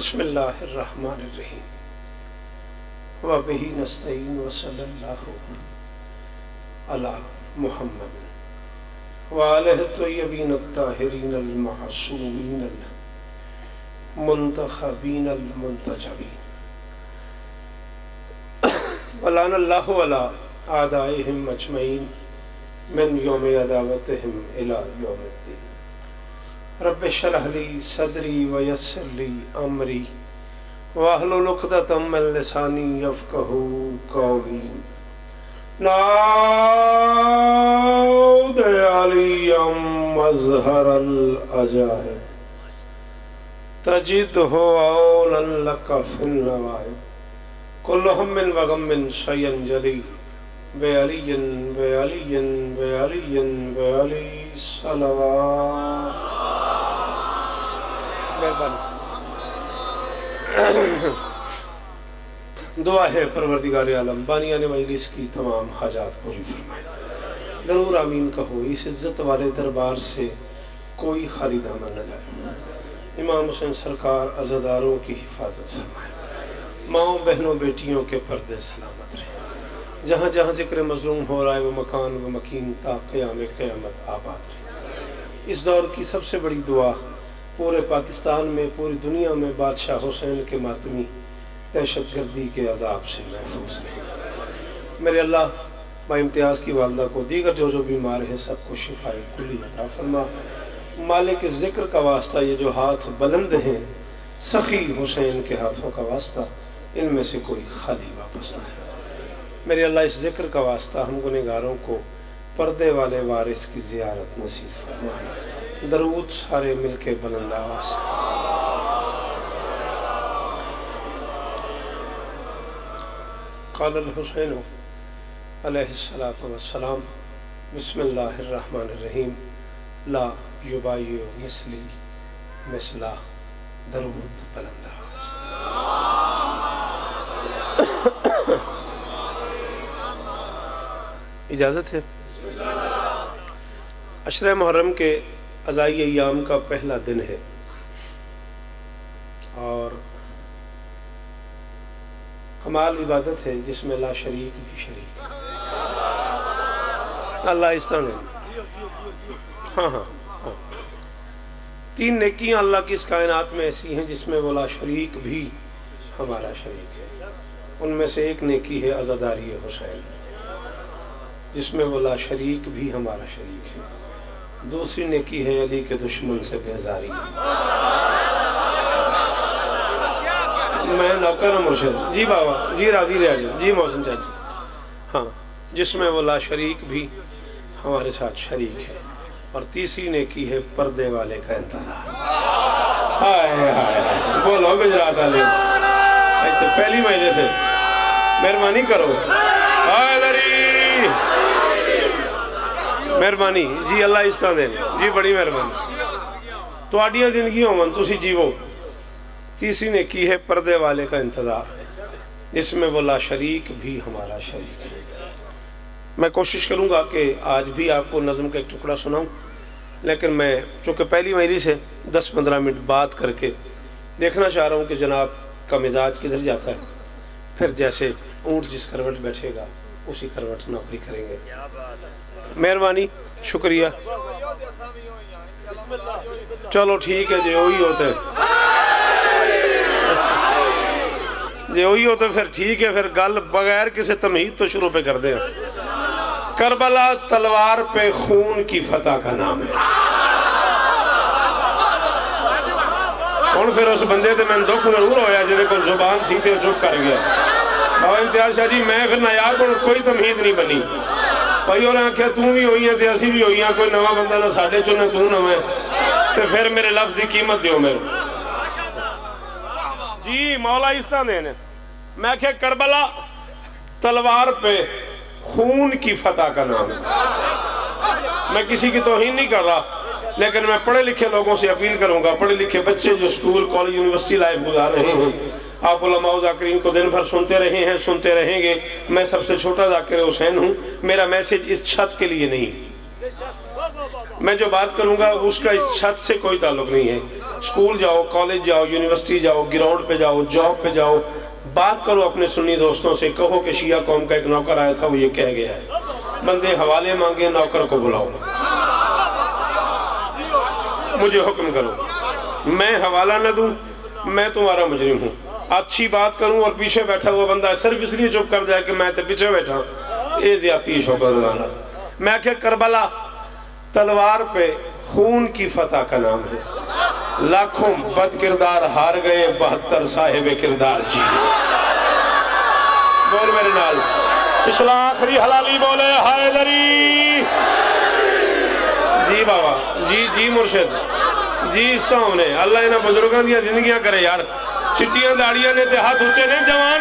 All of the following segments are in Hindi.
बिस्मिल्लाहिर्रहमानिर्रहीम। व बिही नस्तईन व सल्लल्लाहु अला मुहम्मद। व आलिहि तय्यबीन अत्ताहिरीन अल मासूमीन अल मुंतखबीन अल मुंतजबीन वलान अल्लाहु अला आदाइहिम अजमईन मिन यौम अदावतहिम इला यौमिद्दीन। रब शरह ली, सदरी व यस्सिर ली अमरी। वाहलुल उक़दतम मिन लिसानी यफ़क़हू क़ौली। नाउद अलियम मज़हरल अजाइब तजिद हो औलन लक फिल नवाइब कुल्लु हम्मिन व गम्मिन शयन जली बे अलियन बे अलियन बे अलियन बे अली सलवात। मेहरबानी। दुआ है परवरदिगार आलम बानिया ने मजलिस की तमाम हाजात पूरी फरमाए। ज़रूर आमीन कहो, इस इज़्ज़त वाले दरबार से कोई खाली दामन न जाए। इमाम हुसैन सरकार अजादारों की हिफाजत फरमाए। माओ बहनों बेटियों के पर्दे सलामत रहे। जहाँ जहाँ ज़िक्र मजलूम हो रहा है वो मकान व मकीन ता क़याम क़यामत आबाद रहे। इस दौर की सबसे बड़ी दुआ पूरे पाकिस्तान में, पूरी दुनिया में बादशाह हुसैन के मातमी दहशत गर्दी के अजाब से महफूज रहे। मेरे अल्लाह बा इम्तियाज़ की वालदा को दीगर जो जो बीमार है, सबको शिफाई कुली अता फरमा। मालिक ज़िक्र का वास्ता, ये जो हाथ बुलंद हैं, सखी हुसैन के हाथों का वास्ता, इनमें से कोई खाली वापस ना है। मेरे अल्लाह, इस ज़िक्र का वास्ता हम गुनगारों को पर्दे वाले वारिस की जियारत नसीब फरमाए। दरूद सारे मिलके बुलंद आवाज़। काल हुसैन अलैहिस्सलाम बिस्मिल्लाहिर्रहमानिर्रहीम, ला युबायु मिसली, मिसला दरूद बुलंद इजाज़त है? अशर मुहर्रम के अज़ाई याम का पहला दिन है। और कमाल इबादत है जिसमें ला शरीक भी शरीक अल्लाह इस हाँ। हाँ हाँ तीन नेकियाँ अल्लाह की इस कायनात में ऐसी हैं जिसमें वो ला शरीक भी हमारा शरीक है। उनमें से एक नेकी है अजादारी हुसैन, जिसमें वो ला शरीक भी हमारा शरीक है। दूसरी ने की है अली के दुश्मन से बेजारी। मैं नौकर मुर्शद। जी बाबा, जी राज़ी रह जी मोहसिन चाची। हाँ जिसमें वो ला शरीक भी हमारे साथ शरीक है। और तीसरी ने की है पर्दे वाले का इंतज़ार। हाय हाय बोलो, गुजरात वाले। तो पहली महीने से मेहरबानी करो। मेहरबानी। जी, अल्लाह देन। जी, बड़ी मेहरबानी। थोड़िया ज़िंदगी होवन तुम जीवो। तीसरी ने की है, पर्दे वाले का इंतज़ार। जिसमें बोला, शरीक भी हमारा शरीक है। मैं कोशिश करूँगा कि आज भी आपको नज़म का एक टुकड़ा सुनाऊं, लेकिन मैं, चूँकि पहली महीने से 10-15 मिनट बात करके देखना चाह रहा हूँ कि जनाब का मिजाज किधर जाता है। फिर जैसे ऊँट जिस करवट बैठेगा, उसी करवट नौकरी करेंगे। मेहरबानी, शुक्रिया। चलो ठीक है, जी वही होते। जे वही हो तो फिर ठीक है, फिर गल बगैर किसी तमीज तो शुरू पे कर दे करबला तलवार पे खून की फतह का नाम है। हूँ फिर उस बंदे ते मैं दुख ज़रूर होया जिसे को ज़ुबान सी तो चुप कर गया। बाबा इम्तियाज़ शाह जी, मैं फिर नया कोई तमीज नहीं बनी। ਭਾਈ ਉਹਨੇ ਆਖਿਆ ਤੂੰ ਵੀ ਹੋਈ ਹੈ ਤੇ ਅਸੀਂ ਵੀ ਹੋਈਆਂ ਕੋਈ ਨਵਾਂ ਬੰਦਾ ਨਾ ਸਾਡੇ ਚੋਂ ਨਾ ਤੂੰ ਨਵਾਂ ਤੇ ਫਿਰ ਮੇਰੇ ਲਫ਼ਜ਼ ਦੀ ਕੀਮਤ ਦਿਓ ਮੇਰੇ जी मौला इस तरह देने मैं क्या करबला तलवार पे खून की फतह का नाम मैं किसी की तोहिन नहीं कर रहा लेकिन मैं पढ़े लिखे लोगों से अपील करूंगा पढ़े लिखे बच्चे जो स्कूल कॉलेज यूनिवर्सिटी लाइफ गुजार रहे हैं आप जाकरीन को दिन भर सुनते रहे हैं, सुनते रहेंगे। मैं सबसे छोटा जाकिर हुसैन हूँ। मेरा मैसेज इस छत के लिए नहीं। मैं जो बात करूँगा, उसका इस छत से कोई ताल्लुक नहीं है। स्कूल जाओ, कॉलेज जाओ, यूनिवर्सिटी जाओ, ग्राउंड पे जाओ, जॉब पे जाओ। बात करो अपने सुन्नी दोस्तों से, कहो कि शिया कौम का एक नौकर आया था, वो ये कह गया है। बंदे हवाले मांगे, नौकर को बुलाओ। मुझे हुक्म करो। मैं हवाला न दूँ, मैं तुम्हारा मुजरिम हूँ। अच्छी बात करूँ और पीछे बैठा हुआ बंदा सिर्फ़ इसलिए चुप कर जाए कि मैं तो पीछे बैठा। ये ज़्यादा शौकत लाना मैं क्या करबला? तलवार पे खून की फतह का नाम है। लाखों बद किरदार हार गए, बहत्तर साहेब किरदार जी बोल मेरे नाल। पिछला आखिरी हलाली बोले, हाय दरी जी बाबा, जी जी मुर्शद। जी इस तो ने अल्लाह इन्होंने बुज़ुर्गों दी ज़िंदगी करे यार। चिट्टियाँ दाड़ियाँ ने हाथ ऊँचे ने जवान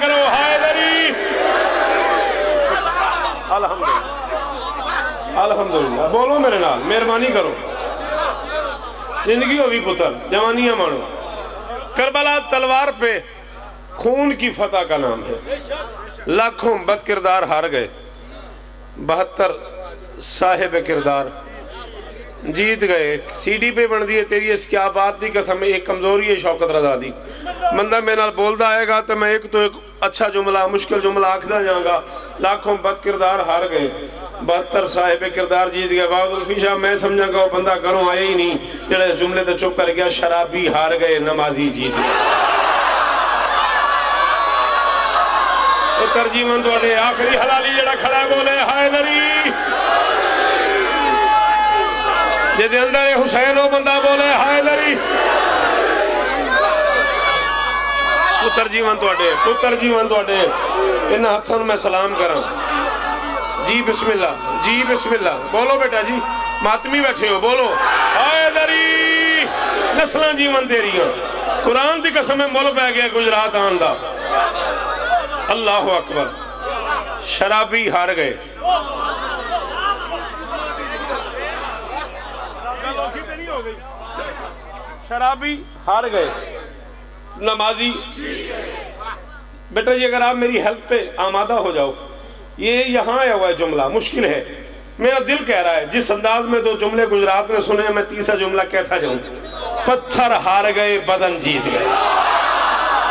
करो हाय दरी अल्हम्दुलिल्लाह अल्हम्दुलिल्लाह बोलो मेरे नाल मेहरबानी करो ज़िंदगी होगी पुत्र जवानियाँ मानो करबला तलवार पे खून की फतह का नाम है लाखों बद किरदार हार गए बहत्तर साहेब किरदार जीत गए। सीडी पे बन दी तेरी इस क्या बात दी कसम, एक कमज़ोरी है शौकत रजा दी। बंदा मेरे नाल बोलता आएगा तो मैं एक तो एक अच्छा जुमला, मुश्किल जुमला आखदा जाऊँगा। लाखों बद किरदार हार गए। बहत्तर साहिब किरदार जीत गया बाबुल्फी शाह मैं समझागा, वो बंदा घरों आया ही नहीं। जो इस जुमले तो चुप कर गया, शराबी हार गए, नमाजी जीत गए। तरजीवन थोड़े आखिरी हलाली जरा खड़ा बोले, हाय दरी जे दिल दे हुसैन वो बंदा बोले हाय लरी। पुत्र जीवन थोड़े पुत्र जीवन थोड़े इन हथों मैं सलाम करा। जी बिस्मिल्ला जी बिस्मिल्ला बोलो बेटा जी मातमी बैठे हो बोलो। हाय लरी नस्ल जीवन दे रही कुरान की कसम मुल पै गया गुजरात आन का अल्लाह अकबर। शराबी हार गए। शराबी हार गए। नमाजी। बेटा जी अगर आप मेरी हेल्प पे आमादा हो जाओ, ये यहाँ आया हुआ है जुमला, मुश्किल है। मेरा दिल कह रहा है, जिस अंदाज में दो जुमले गुजरात में सुने, मैं तीसरा जुमला कहता जाऊँ? पत्थर हार गए, बदन जीत गए।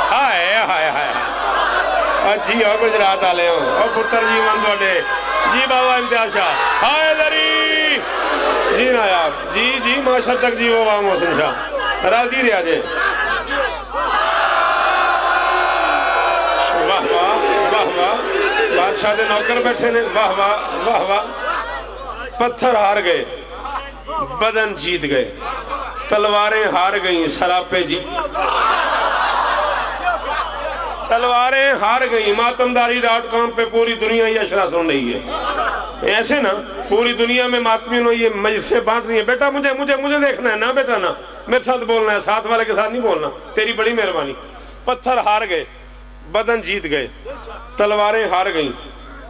हाय हाय हाय। जी, और गुजरात वाले हो। और पुत्र जी मन थोड़े जी बाबा इम्तियाज़ शाह। हाय दरी। जी नायाब। जी जी माशा तक जी वो मोहसिन शाह। राज़ी रिया जे वाह वाह वाह वाह। बादशाह के नौकर बैठे ने। वाह वाह वाह वाह। पत्थर हार गए, बदन जीत गए, तलवारें हार गई सरापे जी। तलवारें हार गई, मातमदारी डॉट कॉम पे पूरी दुनिया ये अशरा सुन रही है। ऐसे ना, पूरी दुनिया में मातमी ने ये मजसे बांट दी है। बेटा, मुझे मुझे मुझे देखना है ना, बेटा ना? मेरे साथ बोलना है, साथ वाले के साथ नहीं बोलना। तेरी बड़ी मेहरबानी। पत्थर हार गए, बदन जीत गए, तलवारें हार गईं,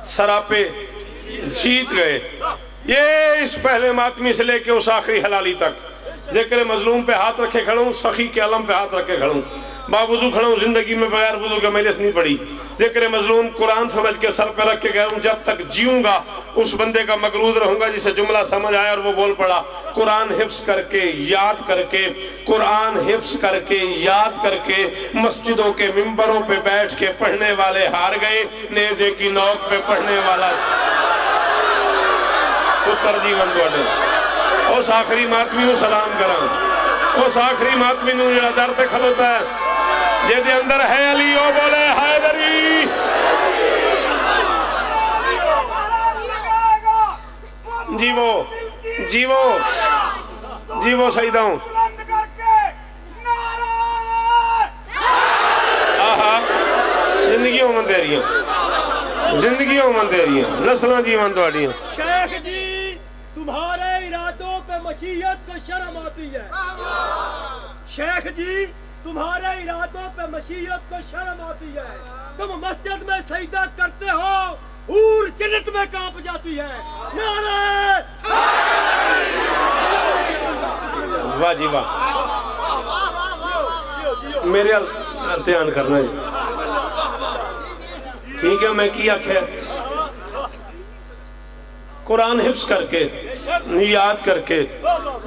सरापे जीत गए। ये इस पहले मातमी से लेके उस आखिरी हलाली तक। ज़िक्र मजलूम पे हाथ रखे खड़ू, सखी के अलम पे हाथ रखे खड़ू। बावजू खड़ा ज़िंदगी में बगैर वज़ू के मैलिस नहीं पड़ी। ज़िक्र मजलूम कुरान समझ के सर पर रख के गया जब तक जीऊँगा, उस बंदे का मकरूज रहूँगा जिसे जुमला समझ आया और वो बोल पड़ा, कुरान हिफ्स करके, याद करके, कुरान हिफ्स करके, याद करके, मस्जिदों के मिंबरों पे बैठ के पढ़ने वाले हार गए, नेजे की नौक पे पढ़ने वाला पुत्र जीवन थोड़े उस आखिरी मातमी सलाम करा उस आखिरी मातमी जरा दर पे खलोता है जेदे अंदर है अली, ओ बोले, हैदरी। जीवो जीवो जीवो सही दऊं। ज़िंदगी उमन दे रही ज़िंदगी उमन दे रही नस्ल जीवन थोड़िया शेख जी, तुम्हारे इरादों पे मशीयत को शर्म आती है। शेख जी तुम्हारे इरादों पे मशीयत को शर्म आती है। तुम मस्जिद में सईदा करते हो ऊर चिन्हत में काँप जाती है। वाह जी वाह। मेरे ध्यान करना है। ठीक है, मैं की आख्या कुरान हिफ्स करके, याद करके,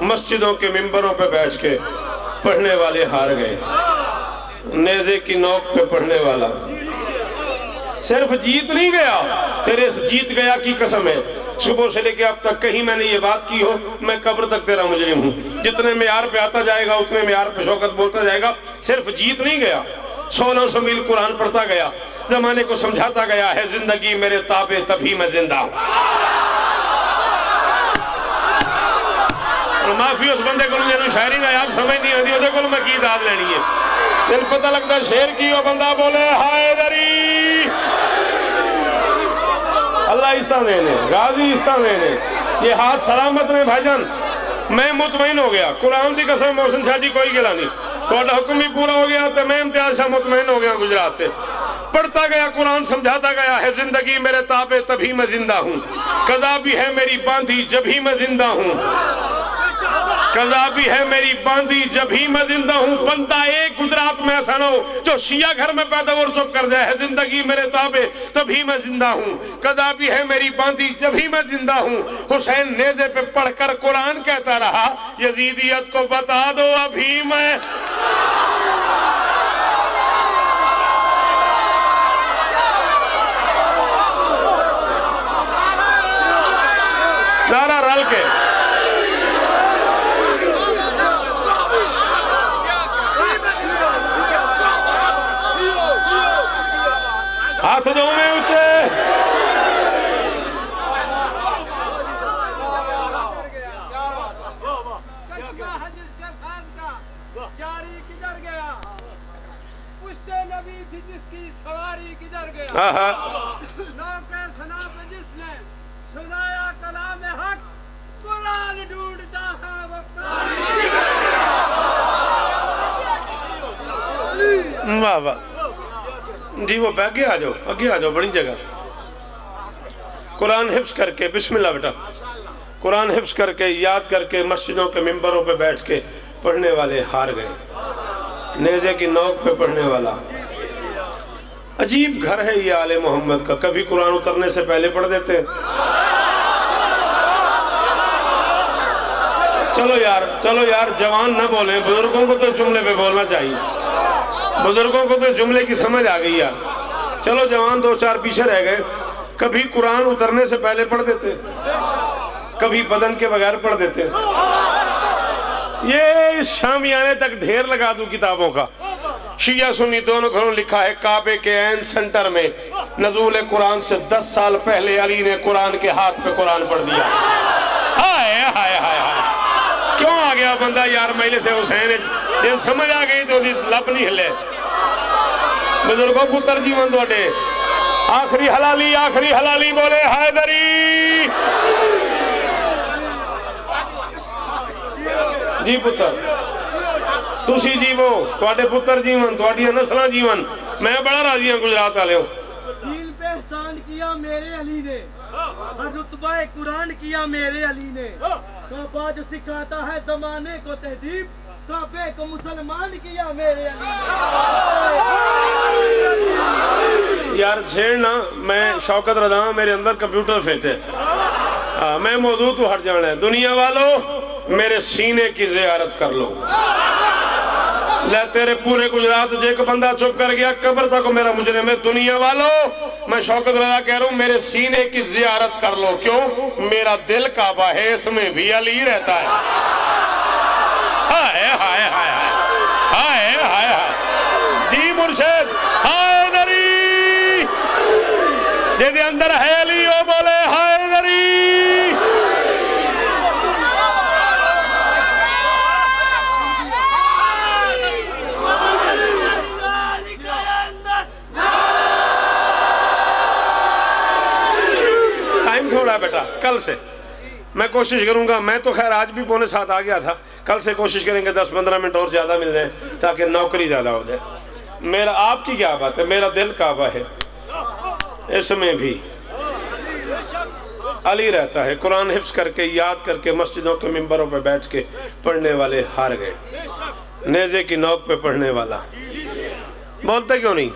मस्जिदों के मिंबरों पे बैठ के पढ़ने वाले हार गए। नेजे की नोक पे पढ़ने वाला। सिर्फ़ जीत नहीं गया, तेरे जीत गया की कसम है। सुबह से लेके अब तक कहीं मैंने ये बात की हो, मैं कब्र तक तेरा मुजरिम हूँ। जितने म्यार पे आता जाएगा, उतने म्यार पे शौकत बोलता जाएगा। सिर्फ़ जीत नहीं गया, सोलह सौ मील कुरान पढ़ता गया, जमाने को समझाता गया है, ज़िंदगी मेरे ताबे तभी मैं ज़िंदा हूँ। माफ़ी उस बंद को जो शायरी का याद समझ नहीं आती वो को मैं की दाद लैनी है? तेन पता लगता शेर की वह बंदा बोले, हाय दरी। अल्लाह ईसा देने गाजी ईसा देने ये हाथ सलामत ने, भाईजान, मैं मुतमिन हो गया। कुरान की कसम, मोहसिन शाह जी, कोई गिला नहीं। थोड़ा हुक्म भी पूरा हो गया तो मैं इम्तियाज़ शाह मुतमिन हो गया गुजरात से पढ़ता गया कुरान, समझाता गया है, ज़िंदगी मेरे तापे तभी मैं ज़िंदा हूँ। कजा भी है मेरी बांधी, जब ही मैं ज़िंदा हूँ। कजा भी है मेरी बांधी जब ही मैं ज़िंदा हूँ, बंदा एक गुजरात में ऐसा ना हो, जो शिया घर में पैदा और चुप कर जाए ज़िंदगी मेरे ताबे, तभी मैं ज़िंदा हूँ। कजा भी है मेरी बांधी जब ही मैं ज़िंदा हूँ, हुसैन नेजे पे पढ़कर कुरान कहता रहा, यजीदियत को बता दो अभी मैं नारा रल के हाथ दो में उसे जिसके फैज का जारी किधर गया पुश्ते नबी थी जिसकी सवारी किधर गया नौके सना पे जिसने सुनाया कलाम हक कुरान ढूंढता है वो वाह वाह। जी, वो आगे आ जाओ आगे आ जाओ, बड़ी जगह। कुरान हिफ्स करके, बिस्मिल्लाह बेटा। कुरान हिफ्स करके, याद करके, मस्जिदों के मिंबरों पे बैठ के पढ़ने वाले हार गए। नेजे की नोक पे पढ़ने वाला। अजीब घर है ये आले मोहम्मद का, कभी कुरान उतरने से पहले पढ़ देते हैं। चलो यार चलो यार, जवान ना बोले, बुज़ुर्गों को तो जुमले पे बोलना चाहिए। बुज़ुर्गों को तो जुमले की समझ आ गई यार। चलो जवान दो चार पीछे रह गए। कभी कुरान उतरने से पहले पढ़ देते, कभी बदन के बगैर पढ़ देते। ये इस शामियाने तक ढेर लगा दू किताबों का। शिया सुन्नी दोनों घरों लिखा है, काबे के एन सेंटर में। नजूल कुरान से दस साल पहले अली ने कुरान के हाथ पे कुरान पढ़ दिया। हाय हाय हाय हाय। क्यों आ गया बंदा यार मैले से हुसैन ਜੇ ਸਮਝ ਆ ਗਈ ਤੇ ਉਹਦੀ ਲੱਭ ਨਹੀਂ ਹਿੱਲੇ ਬਜ਼ੁਰਗੋ ਪੁੱਤਰ ਜੀਵਨ ਤੁਹਾਡੇ ਆਖਰੀ ਹਲਾਲੀ ਆਖਰੀ ਹਲਾਲੀ ਬੋਲੇ ਹਾਇਦਰੀ ਜੀ ਪੁੱਤਰ ਤੁਸੀਂ ਜੀਵੋ ਤੁਹਾਡੇ ਪੁੱਤਰ ਜੀਵਨ ਤੁਹਾਡੀਆਂ ਨਸਲਾਂ ਜੀਵਨ ਮੈਂ ਬੜਾ ਰਾਜ਼ੀ ਹਾਂ ਗੁਜਰਾਤ ਵਾਲਿਓ दिल पे एहसान किया मेरे अली ने और रुतबा कुरान किया मेरे अली ने। काबा जो सिखाता है जमाने को तहजीब काबे को मुसलमान किया मेरे अली ने। यार छेड़ना मैं शौकत रजा मेरे अंदर कंप्यूटर फिट है। मैं मौजूद तो हट जाना है दुनिया वालों मेरे सीने की जियारत कर लो। ले तेरे पूरे गुजरात, जो एक बंदा चुप कर गया, कब्र तक मेरा मुजरे में दुनिया वालों। मैं शौकत रजा कह रहा हूँ, मेरे सीने की जियारत कर लो, क्यों? मेरा दिल काबा है, इसमें भी अली रहता है। हाय हाय हाय हाय हाय हाय जी मुर्शेद, हाय दरी जेदे अंदर है अली वो बोले, हाय दरी बेटा, कल से। मैं कोशिश करूँगा, मैं तो खैर आज भी पौने साथ आ गया था। कल से कोशिश करेंगे दस पंद्रह मिनट और ज़्यादा मिल जाए, ताकि नौकरी ज़्यादा हो जाए। मेरा, आपकी क्या बात है? मेरा दिल काबा है। इसमें भी। अली रहता है। कुरान हिफ्स करके, याद करके, मस्जिदों के मिंबरों पर बैठ के पढ़ने वाले हार गए। नेजे की नोक पे पढ़ने वाला। बोलते क्यों नहीं?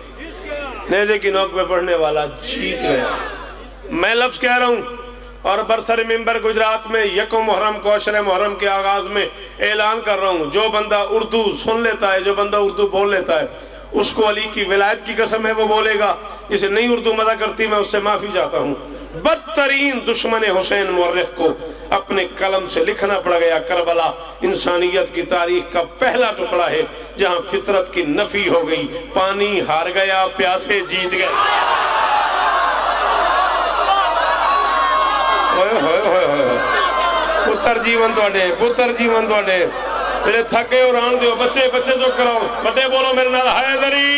नेजे की नोक पे पढ़ने वाला जीत गया। मैं लफ्ज कह रहा हूँ और बरसर मेंबर गुजरात में यको मुहर्रम को अशर मुहर्रम के आगाज़ में ऐलान कर रहा हूँ। जो बंदा उर्दू सुन लेता है, जो बंदा उर्दू बोल लेता है, उसको अली की विलायत की कसम है, वो बोलेगा, इसे नहीं उर्दू मदा करती, मैं उससे माफ़ी चाहता हूँ। बदतरीन दुश्मन हुसैन मुर्रख को अपने कलम से लिखना पड़ गया। करबला इंसानियत की तारीख का पहला टुकड़ा है, जहाँ फितरत की नफी हो गई। पानी हार गया, प्यासे जीत गए। पुत्र जीवन थोड़े पुत्र जीवन थोड़े ਜਿਹੜੇ ਥੱਕੇ ਹੋ ਰਾਣ ਦਿਓ ਬੱਚੇ ਬੱਚੇ ਜੋ ਕਰਾਓ ਵੱਡੇ ਬੋਲੋ ਮੇਰੇ ਨਾਲ हैदरी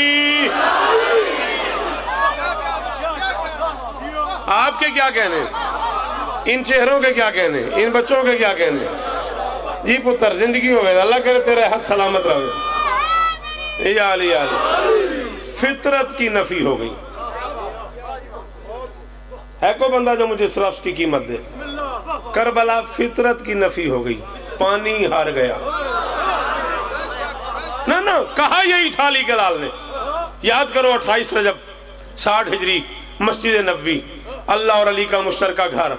आपके क्या कहने इन चेहरों के क्या कहने इन बच्चों के क्या कहने जी पुत्र जिंदगी हो अल्लाह करे तेरे हाथ सलामत रहे याली याली फितरत की नफी हो गई है को बंदा जो मुझे लफ्ज की कीमत दे? करबला फितरत की नफी हो गई, पानी हार गया। ना ना, कहा यही था अली के लाल ने? याद करो अट्ठाईस रजब, साठ हिजरी, मस्जिद नबी अल्लाह और अली का मुश्तर घर।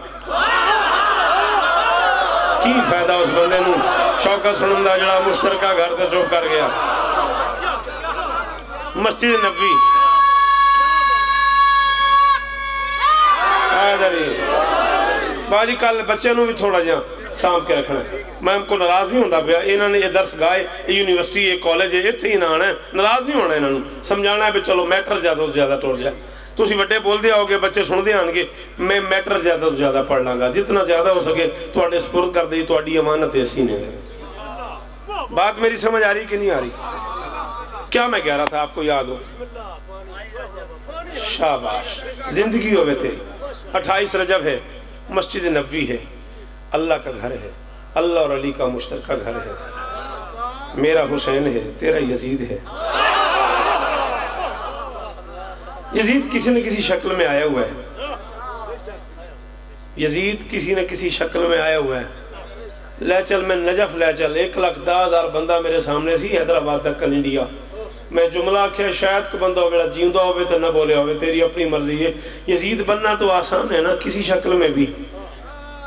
की फ़ायदा उस बंदे शौकत सुन का जरा मुश्तर घर तो चुप कर गया। मस्जिद नबी हाय बाजी कल बच्चे भी थोड़ा जहा सांभ के रखना मैम को नाराज़ नहीं होता पाया इन्होंने ये दर्श गाए ये यूनिवर्सिटी ये कॉलेज है इतने ही ना आना है नाराज़ नहीं होना इन्होंने समझाना है भी चलो मैटर ज़्यादा तो ज़्यादा तोड़ जाए तुम वे बोलते आओगे बच्चे सुनते आएँगे मैं मैटर ज़्यादा तो ज़्यादा पढ़ लागा जितना ज़्यादा हो सके थोड़े तो सपुर कर दी थोड़ी अमानत ऐसी ने बात मेरी समझ आ रही कि नहीं आ रही क्या मैं कह रहा था आपको याद हो शाबाश ज़िंदगी हो गए तेरी अट्ठाईस रजब है, मस्जिद नबी है, अल्लाह का घर है, अल्लाह और अली का मुश्तर का घर है। मेरा हुसैन है, तेरा यजीद है। यजीद किसी न किसी शक्ल में आया हुआ है। यजीद किसी न किसी शक्ल में आया हुआ है। ले चल मैं नजफ ले चल एक लाख दस हज़ार बंदा मेरे सामने सी, हैदराबाद तक कल इंडिया। मैं जुमला आख्या शायद को बंदा हो जींदा हो ना बोले हो तेरी अपनी मर्ज़ी है यजीद बनना तो आसान है ना, किसी शक्ल में भी।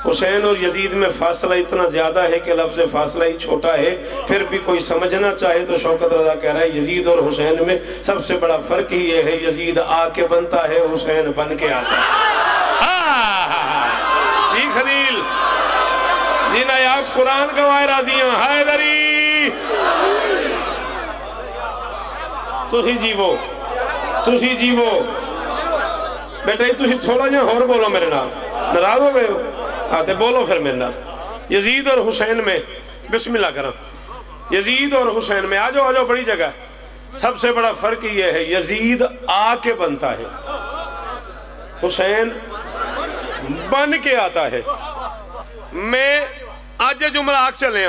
हुसैन और यजीद में फासला इतना ज़्यादा है कि लफ्ज फासला ही छोटा है। फिर भी कोई समझना चाहे तो शौकत रजा कह रहा है, यजीद और हुसैन में सबसे बड़ा फ़र्क ही ये है, यजीद आके बनता है, हुसैन बन के आता है। जी खलील, जी नायाब, कुरान गवाए राजियाँ हैदरी ਤੁਸੀਂ ਜੀਵੋ ਤੁਸੀਂ ਜੀਵੋ ਬੇਟਾ ਤੁਸੀਂ ਥੋੜਾ ਜਿਹਾ ਹੋਰ ਬੋਲੋ ਮੇਰੇ ਨਾਲ ਨਾਰਾਜ਼ ਹੋ ਗਏ ਹੋ आते बोलो फिर मेरे नाल यजीद और हुसैन में बिस्मिल्लाह करा यजीद और हुसैन में आ जाओ आ जाओ बड़ी जगह सबसे बड़ा फर्क ये है यजीद आके बनता है हुसैन बन के आता है मैं अज जुमला आख चले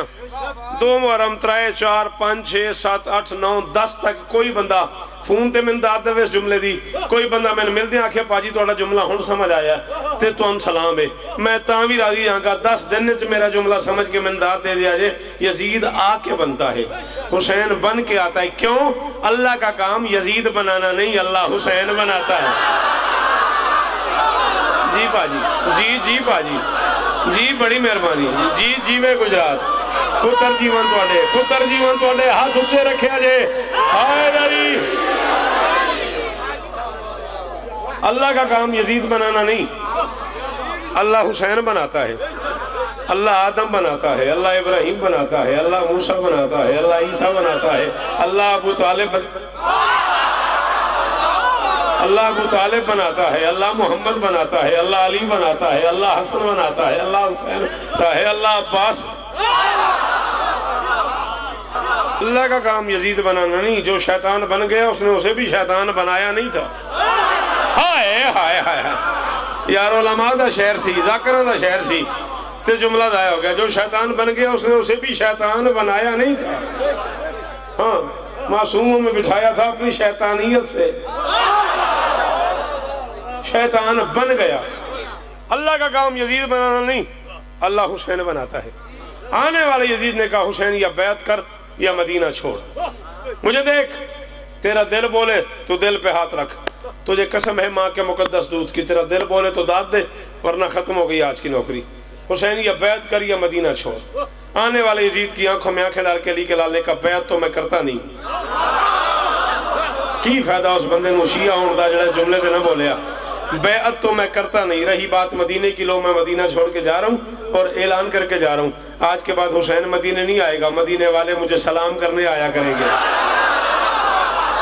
दो मुहरम त्रै चार, पाँच छे सात अठ नौ, दस तक कोई बंदा फ़ोन ते मैं दस दे जुमले की कोई बंदा मैं मिलदे आखिया भाजी थोड़ा जुमला हूँ समझ आया तो तुम सलाम है। मैं ता भी राज़ी आगा, दस दिन च मेरा जुमला समझ के मैं दस दे दिया जे, यजीद आ के बनता है। हुसैन बन के आता है। क्यों? अल्लाह का काम यजीद बनाना नहीं, अल्लाह हुसैन बनाता है। जी, भाजी। जी जी, भाजी। जी, बड़ी मेहरबानी। जी जी में गुजरात। पुत्र जीवन थोड़े पुत्र जीवन थोड़े हाथ उच्चे रखे जे। हाय अल्लाह का काम यजीद बनाना नहीं। अल्लाह हुसैन बनाता है। अल्लाह आदम बनाता है, अल्लाह इब्राहिम बनाता है, अल्लाह मूसा बनाता है, अल्लाह ईसा बनाता है, अल्लाह अबू तालिब अल्लाह को तालिब बनाता है, अल्लाह मोहम्मद बनाता है, अल्लाह अली बनाता है, अल्लाह हसन बनाता है, अल्लाह हुसैन है, अल्लाह अब्बास। अल्लाह का काम यजीद बनाना नहीं, जो शैतान बन गया उसने उसे भी शैतान बनाया नहीं था। हाय हाय हाय यार ओलमा का शहर सी, जाकर का शहर सी, ते जुमला जाया हो गया, जो शैतान बन गया उसने उसे भी शैतान बनाया नहीं था। हाँ मासूमों में बिठाया था अपनी शैतानियत से। शैतान बन गया। अल्लाह का काम यजीद बनाना नहीं, अल्लाह हुसैन बनाता है। आने वाले यजीद ने कहा, हुसैन, या बैत कर, या मदीना छोड़। मुझे देख, तेरा दिल बोले तो दिल पे हाथ रख। तुझे कसम है माँ के मुकदस दूध की, तेरा दिल बोले तो दाद दे, वरना खत्म हो गई आज की नौकरी। हुसैन, या बैत कर, या मदीना छोड़। आने वाले यजीद की आँखों में आँखें डाल के ली के लाले का बैत तो मैं करता नहीं। की फ़ायदा उस बंदे नु होने का जरा जुमले पे ना बोलिया बेअत तो मैं करता नहीं रही बात मदीने की लो, मैं मदीना छोड़ के जा रहा हूँ और ऐलान करके जा रहा हूँ। आज के बाद हुसैन मदीने नहीं आएगा, मदीने वाले मुझे सलाम करने आया करेंगे।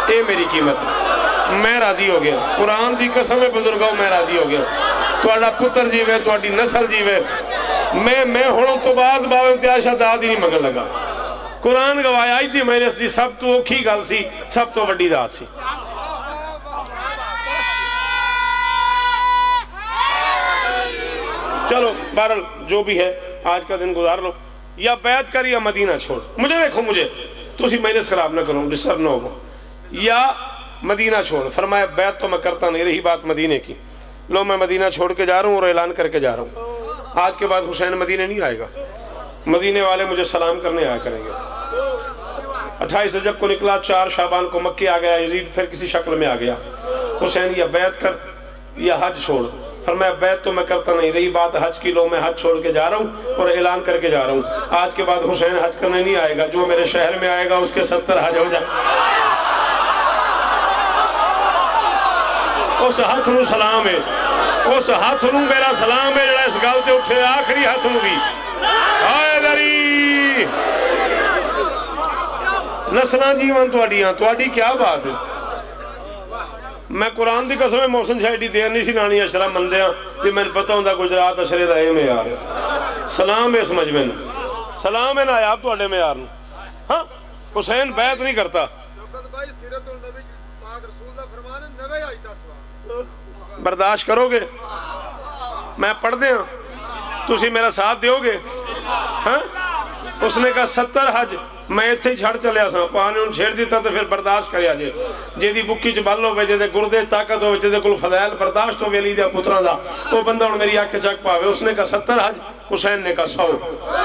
ये मेरी कीमत, मैं राज़ी हो गया। कुरान की कसम है बुज़ुर्गों, मैं राज़ी हो गया। थोड़ा पुत्र जीवे थोड़ी नस्ल जीवे मैं मैं हूँ तो बाद बावे त्याशा दाद ही नहीं मगन लगा। कुरान गवाया थी मैंने सब तो औखी गल सी, सब तो वीडी दात सी। चलो बहरल जो भी है, आज का दिन गुजार लो। या बैत कर या मदीना छोड़। मुझे देखो, मुझे। तुम मेहनत खराब ना करो, डिस्टर्ब ना हो या मदीना छोड़। फरमाया, बैत तो मैं करता नहीं, रही बात मदीने की। लो, मैं मदीना छोड़ के जा रहा हूँ और ऐलान करके जा रहा हूँ। आज के बाद हुसैन मदीने नहीं आएगा। मदीने वाले मुझे सलाम करने आया करेंगे। अट्ठाईस रजब को निकला, चार शाबान को मक्के आ गया, यजीद फिर किसी शक्ल में आ गया। हुसैन, या बैत कर, या हज छोड़। पर मैं बैत तो मैं करता नहीं, रही बात हज की, लो मैं हज छोड़ के जा रहा हूँ और ऐलान करके जा रहा हूँ। आज के बाद हुसैन हज करने नहीं आएगा, जो मेरे शहर में आएगा उसके सत्तर हज हो जाए उस हथ न सलाम है, उस हथ न मेरा सलाम है, जरा इस गल से उठे, आखिरी हथ न भी। नस्ल जीवन थोड़िया क्या बात है? ਮੈਂ ਕੁਰਾਨ ਦੀ ਕਸਮ ਹੈ ਮੌਸਮ ਸ਼ਾਇਦੀ ਦੇਰ ਨਹੀਂ ਸੀ ਲਾਣੀ ਅਸ਼ਰਾ ਮੰਨਦੇ ਆ ਵੀ ਮੈਨੂੰ ਪਤਾ ਹੁੰਦਾ ਗੁਜਰਾਤ ਅਸ਼ਰੇ ਦਾ ਇਹ ਮਿਆਰ ਸਲਾਮ ਇਸ ਮਜਮੇ ਨੂੰ ਸਲਾਮ ਹੈ ਨਾਇਬ ਤੁਹਾਡੇ ਮਿਆਰ ਨੂੰ। ਹਾਂ ਹੁਸੈਨ ਬੈਤ ਨਹੀਂ ਕਰਤਾ। ਬਰਦਾਸ਼ਤ ਕਰੋਗੇ? ਮੈਂ ਪੜਦੇ ਆ ਤੁਸੀਂ ਮੇਰਾ ਸਾਥ ਦਿਓਗੇ? ਹਾਂ? ਉਸਨੇ ਕਹਾ 70 ਹਜ। ਮੈਂ ਇੱਥੇ ਹੀ ਛੱਡ ਚੱਲਿਆ ਸਾਂ ਪਾਣੀ ਨੂੰ ਛੇੜ ਦਿੱਤਾ ਤੇ ਫਿਰ ਬਰਦਾਸ਼ਤ ਕਰਿਆ ਜੇ ਜਿਹਦੀ ਬੁੱਕੀ ਚ ਬੱਲ ਹੋਵੇ ਜਿਹਦੇ ਗੁਰਦੇ ਚ ਤਾਕਤ ਹੋਵੇ ਜਿਹਦੇ ਕੋਲ ਫਜ਼ਾਇਲ ਬਰਦਾਸ਼ਤ ਹੋਵੇ ਅਲੀ ਦੇ ਪੁੱਤਰਾਂ ਦਾ ਉਹ ਬੰਦਾ ਹੁਣ ਮੇਰੀ ਅੱਖ ਚੱਕ ਪਾਵੇ ਉਸਨੇ ਕਹਾ 70 हज हुसैन ने कहा सौ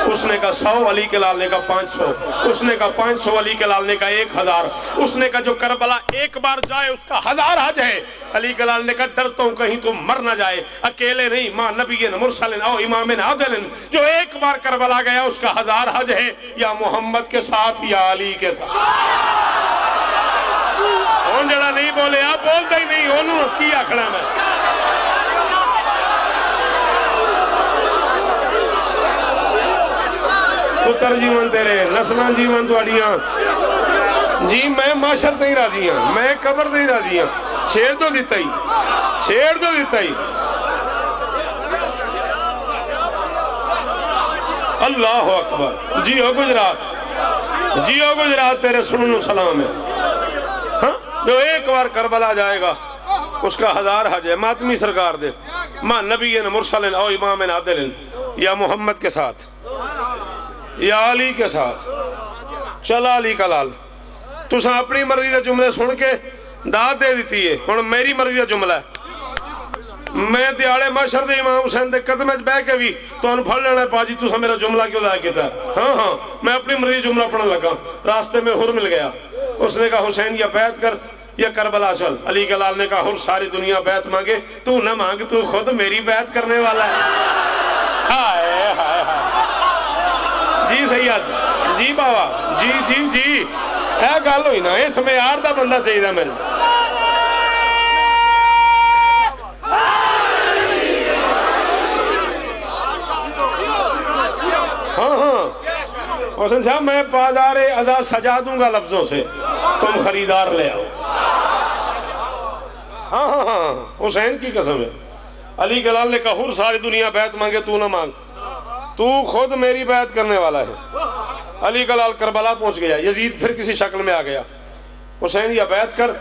उसने कहा सौ अली के लाल ने कहा पाँच सौ उसने कहा पाँच सौ अली के लाल ने कहा एक हजार उसने कहा जो करबला एक बार जाए उसका हजार हज है अली के लाल ने कहा डरता हूं कहीं तुम मर ना जाए अकेले नहीं माँ नबी मुरसलिन और इमाम आदिलन जो एक बार करबला गया उसका हजार हज है या मोहम्मद के साथ या अली के साथ। हूँ जरा नहीं बोलिया बोलते ही नहीं, ओनू की आखना मैं? पुत्र जीवन तेरे, नस्ल जीवन थोड़िया जी, मैं माशर ती राज़ी हाँ मैं कबर ती राज़ी हाँ छेड़ तो दिता ही, छेड़ तो दिता ही। अल्लाह अकबर। जी हो गुजरात। जी हो गुजरात, तेरे सुन सलाम है। हाँ? जो एक बार करबला जाएगा, उसका हज़ार हज है। मातमी सरकार दे। माँ नबी मुरसलिन और इमाम आदिल या मोहम्मद के साथ, या अली के साथ। चला अली का लाल तुसा अपनी मर्ज़ी के जुमले सुन के दाद दे दी है। हूँ मेरी मर्ज़ी का जुमला है। मैं दयाले माशर इमाम हुसैन के कदम च बह के भी तुम फल लेना पाजी, तुसा मेरा जुमला क्यों लाया किता? हाँ हाँ मैं अपनी मर्ज़ी जुमला पढ़ने लगा। रास्ते में हुर मिल गया। उसने कहा, हुसैन, या बैत कर, या करबला चल। अली गलाल ने कहा, हुर, सारी दुनिया बैत मांगे। तू ना मांग, तू खुद मेरी बैत करने वाला है। हाय हाय हाय। जी, सैयद। जी, बाबा। जी जी जी। है गल हुई ना, इस समय यार का बंदा चाहिए मेरे। हुसन साहब मैं बाज़ार अजा सजा दूँगा लफ्जों से। तुम खरीदार ले आओ। हाँ हाँ हाँ हुसैन की कसम है। अली गलाल ने कहूर सारी दुनिया बैत मांगे, तू ना मांग। तू खुद मेरी बैत करने वाला है। अली गलाल करबला पहुँच गया। यजीद फिर किसी शक्ल में आ गया। हुसैन या बैत कर,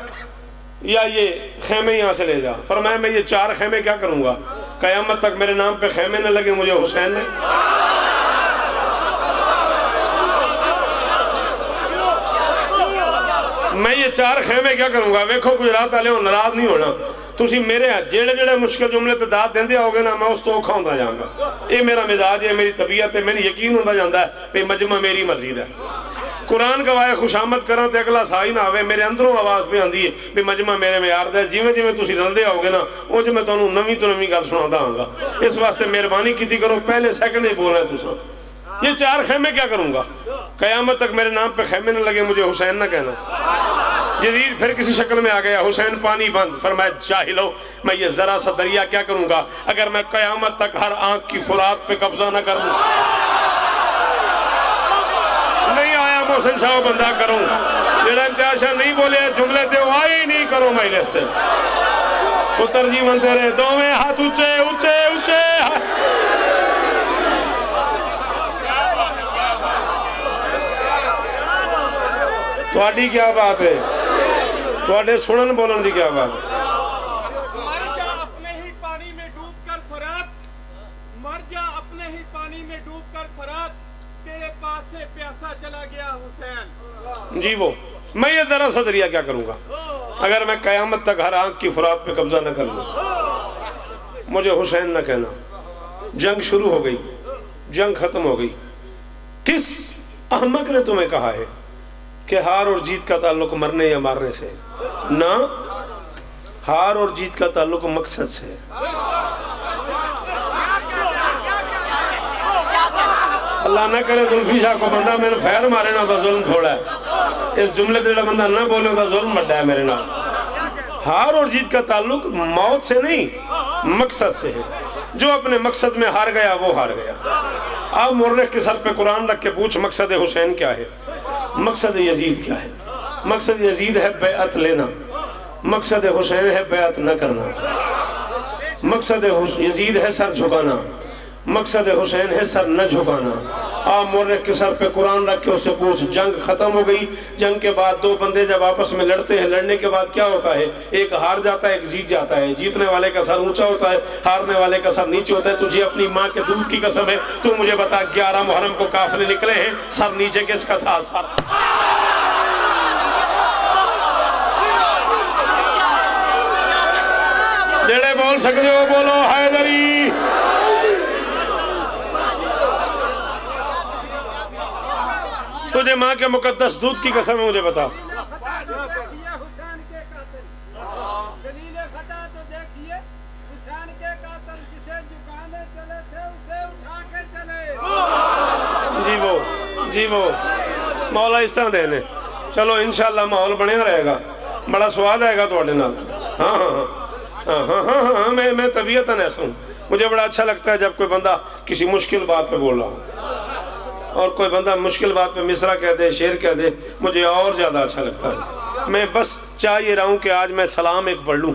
या ये खेमे यहाँ से ले जा। पर मैं मैं ये चार खेमे क्या करूँगा? कयामत तक मेरे नाम पे खेमे न लगे मुझे हुसैन ने। मैं ये चार खेमे क्या करूंगा वेखो गुजरात वाले हो नाराज नहीं होना ਤੁਸੀਂ ਮੇਰੇ ਜਿਹੜੇ ਜਿਹੜੇ ਮੁਸ਼ਕਲ ਜੁਮਲੇ ਤੇ ਦਾਤ ਦਿੰਦੇ ਹੋਗੇ ਨਾ ਮੈਂ ਉਸ ਤੋਂ ਔਖਾ ਹੁੰਦਾ ਜਾਵਾਂਗਾ ਇਹ ਮੇਰਾ ਮਿਜ਼ਾਜ ਹੈ ਮੇਰੀ ਤਬੀਅਤ ਹੈ ਮੈਨੂੰ ਯਕੀਨ ਹੁੰਦਾ ਜਾਂਦਾ ਹੈ ਵੀ ਮਜਮਾ ਮੇਰੀ ਮਸਜਿਦ ਹੈ कुरान गवाए खुशामद करा तो अगला सा ही ना आवे मेरे अंदरों आवाज पे आंदी है भी मजमा मेरे में यार है जिमें जिमें तुम रलते आओगे ना वो जो मैं तुम्हें नवी तो नवी गल सुना आऊंगा इस वास्ते मेहरबानी की करो पहले सैकंड ही बोलना है तुम ये चार खेमे क्या करूँगा? कयामत तक मेरे नाम पे खेमे न लगे, मुझे हुसैन ना कहना। जदीद फिर किसी शक्ल में आ गया, हुसैन, पानी बंद। फरमाया, जाहिलो मैं ये जरा सा दरिया क्या करूँगा? अगर मैं कयामत तक हर आँख की फुरात पे कब्जा ना करूँ नहीं आया मोहसिन साहब, बंदा करूँ। जेड़ा इम्तियाज़ शाह नहीं बोले, जुमले वो आए नहीं करो मजलिस ते पुत्र जी बनते रहे, दोवें हाथ ऊँचे ऊँचे ऊँचे। ਤੁਹਾਡੀ ਕੀ ਬਾਤ ਹੈ ਤੁਹਾਡੇ ਸੁਣਨ ਬੋਲਣ ਦੀ ਕੀ ਬਾਤ ਹੈ मर जा अपने ही पानी में डूब कर फरात मर जा अपने ही पानी में डूब कर फरात तेरे पास से प्यासा चला गया हुसैन जी वो मैं ये जरा सा दरिया क्या करूंगा अगर मैं कयामत तक हर आंख की फुरात पे कब्जा न कर लूं मुझे हुसैन न कहना जंग शुरू हो गई जंग खत्म हो गई किस अहमक ने तुम्हें कहा है कि हार और जीत का ताल्लुक मरने या मारने से ना, हार और जीत का ताल्लुक मकसद से। अल्लाह ना करे जुल्फी शाह को बंदा मैंने फैर मारे ना तो जुल्म थोड़ा है। इस जुमले जेड़ा बंदा ना बोले तो जुल्म बड़ा है मेरे नाल। हार और जीत का ताल्लुक मौत से नहीं, मकसद से है। जो अपने मकसद में हार गया, वो हार गया। अब मुर्रख के सर पे कुरान रख के पूछ, मकसद हुसैन क्या है? मकसद यजीद क्या है? मकसद यजीद है बेअत लेना। मकसद हुसैन है बेअत न करना। मकसद यजीद है सर झुकाना। मकसद हुसैन है, सर न झुकाना। आ मोर्रख के सर पे कुरान रख के उससे पूछ, जंग खत्म हो गई। जंग के बाद दो बंदे जब आपस में लड़ते हैं, लड़ने के बाद क्या होता है? एक हार जाता है, एक जीत जाता है। जीतने वाले का सर ऊँचा होता है, हारने वाले का सर नीचे होता है। तुझे अपनी माँ के दूध की कसम है, तू मुझे बता, ग्यारह मुहर्रम को काफिले निकले हैं, सर नीचे किसका था? सर। जेड़े बोल सकते हो, बोलो, हैदरी। तुझे माँ के मुकदस दूध की कसम है, मुझे बता। जी वो जी वो, मौला इस तरह देने। चलो इनशाला माहौल बढ़िया रहेगा। बड़ा स्वाद आएगा थोड़े नाल। हाँ हाँ हाँ। हाँ हाँ हाँ हाँ मैं मैं तबीयत ऐसा हूँ। मुझे बड़ा अच्छा लगता है जब कोई बंदा किसी मुश्किल बात पे बोल रहा हो। और कोई बंदा मुश्किल बात पे मिसरा कह दे, शेर कह दे, मुझे और ज़्यादा अच्छा लगता है। मैं बस चाह ये रहा हूँ कि आज मैं सलाम एक पढ़ लूँ।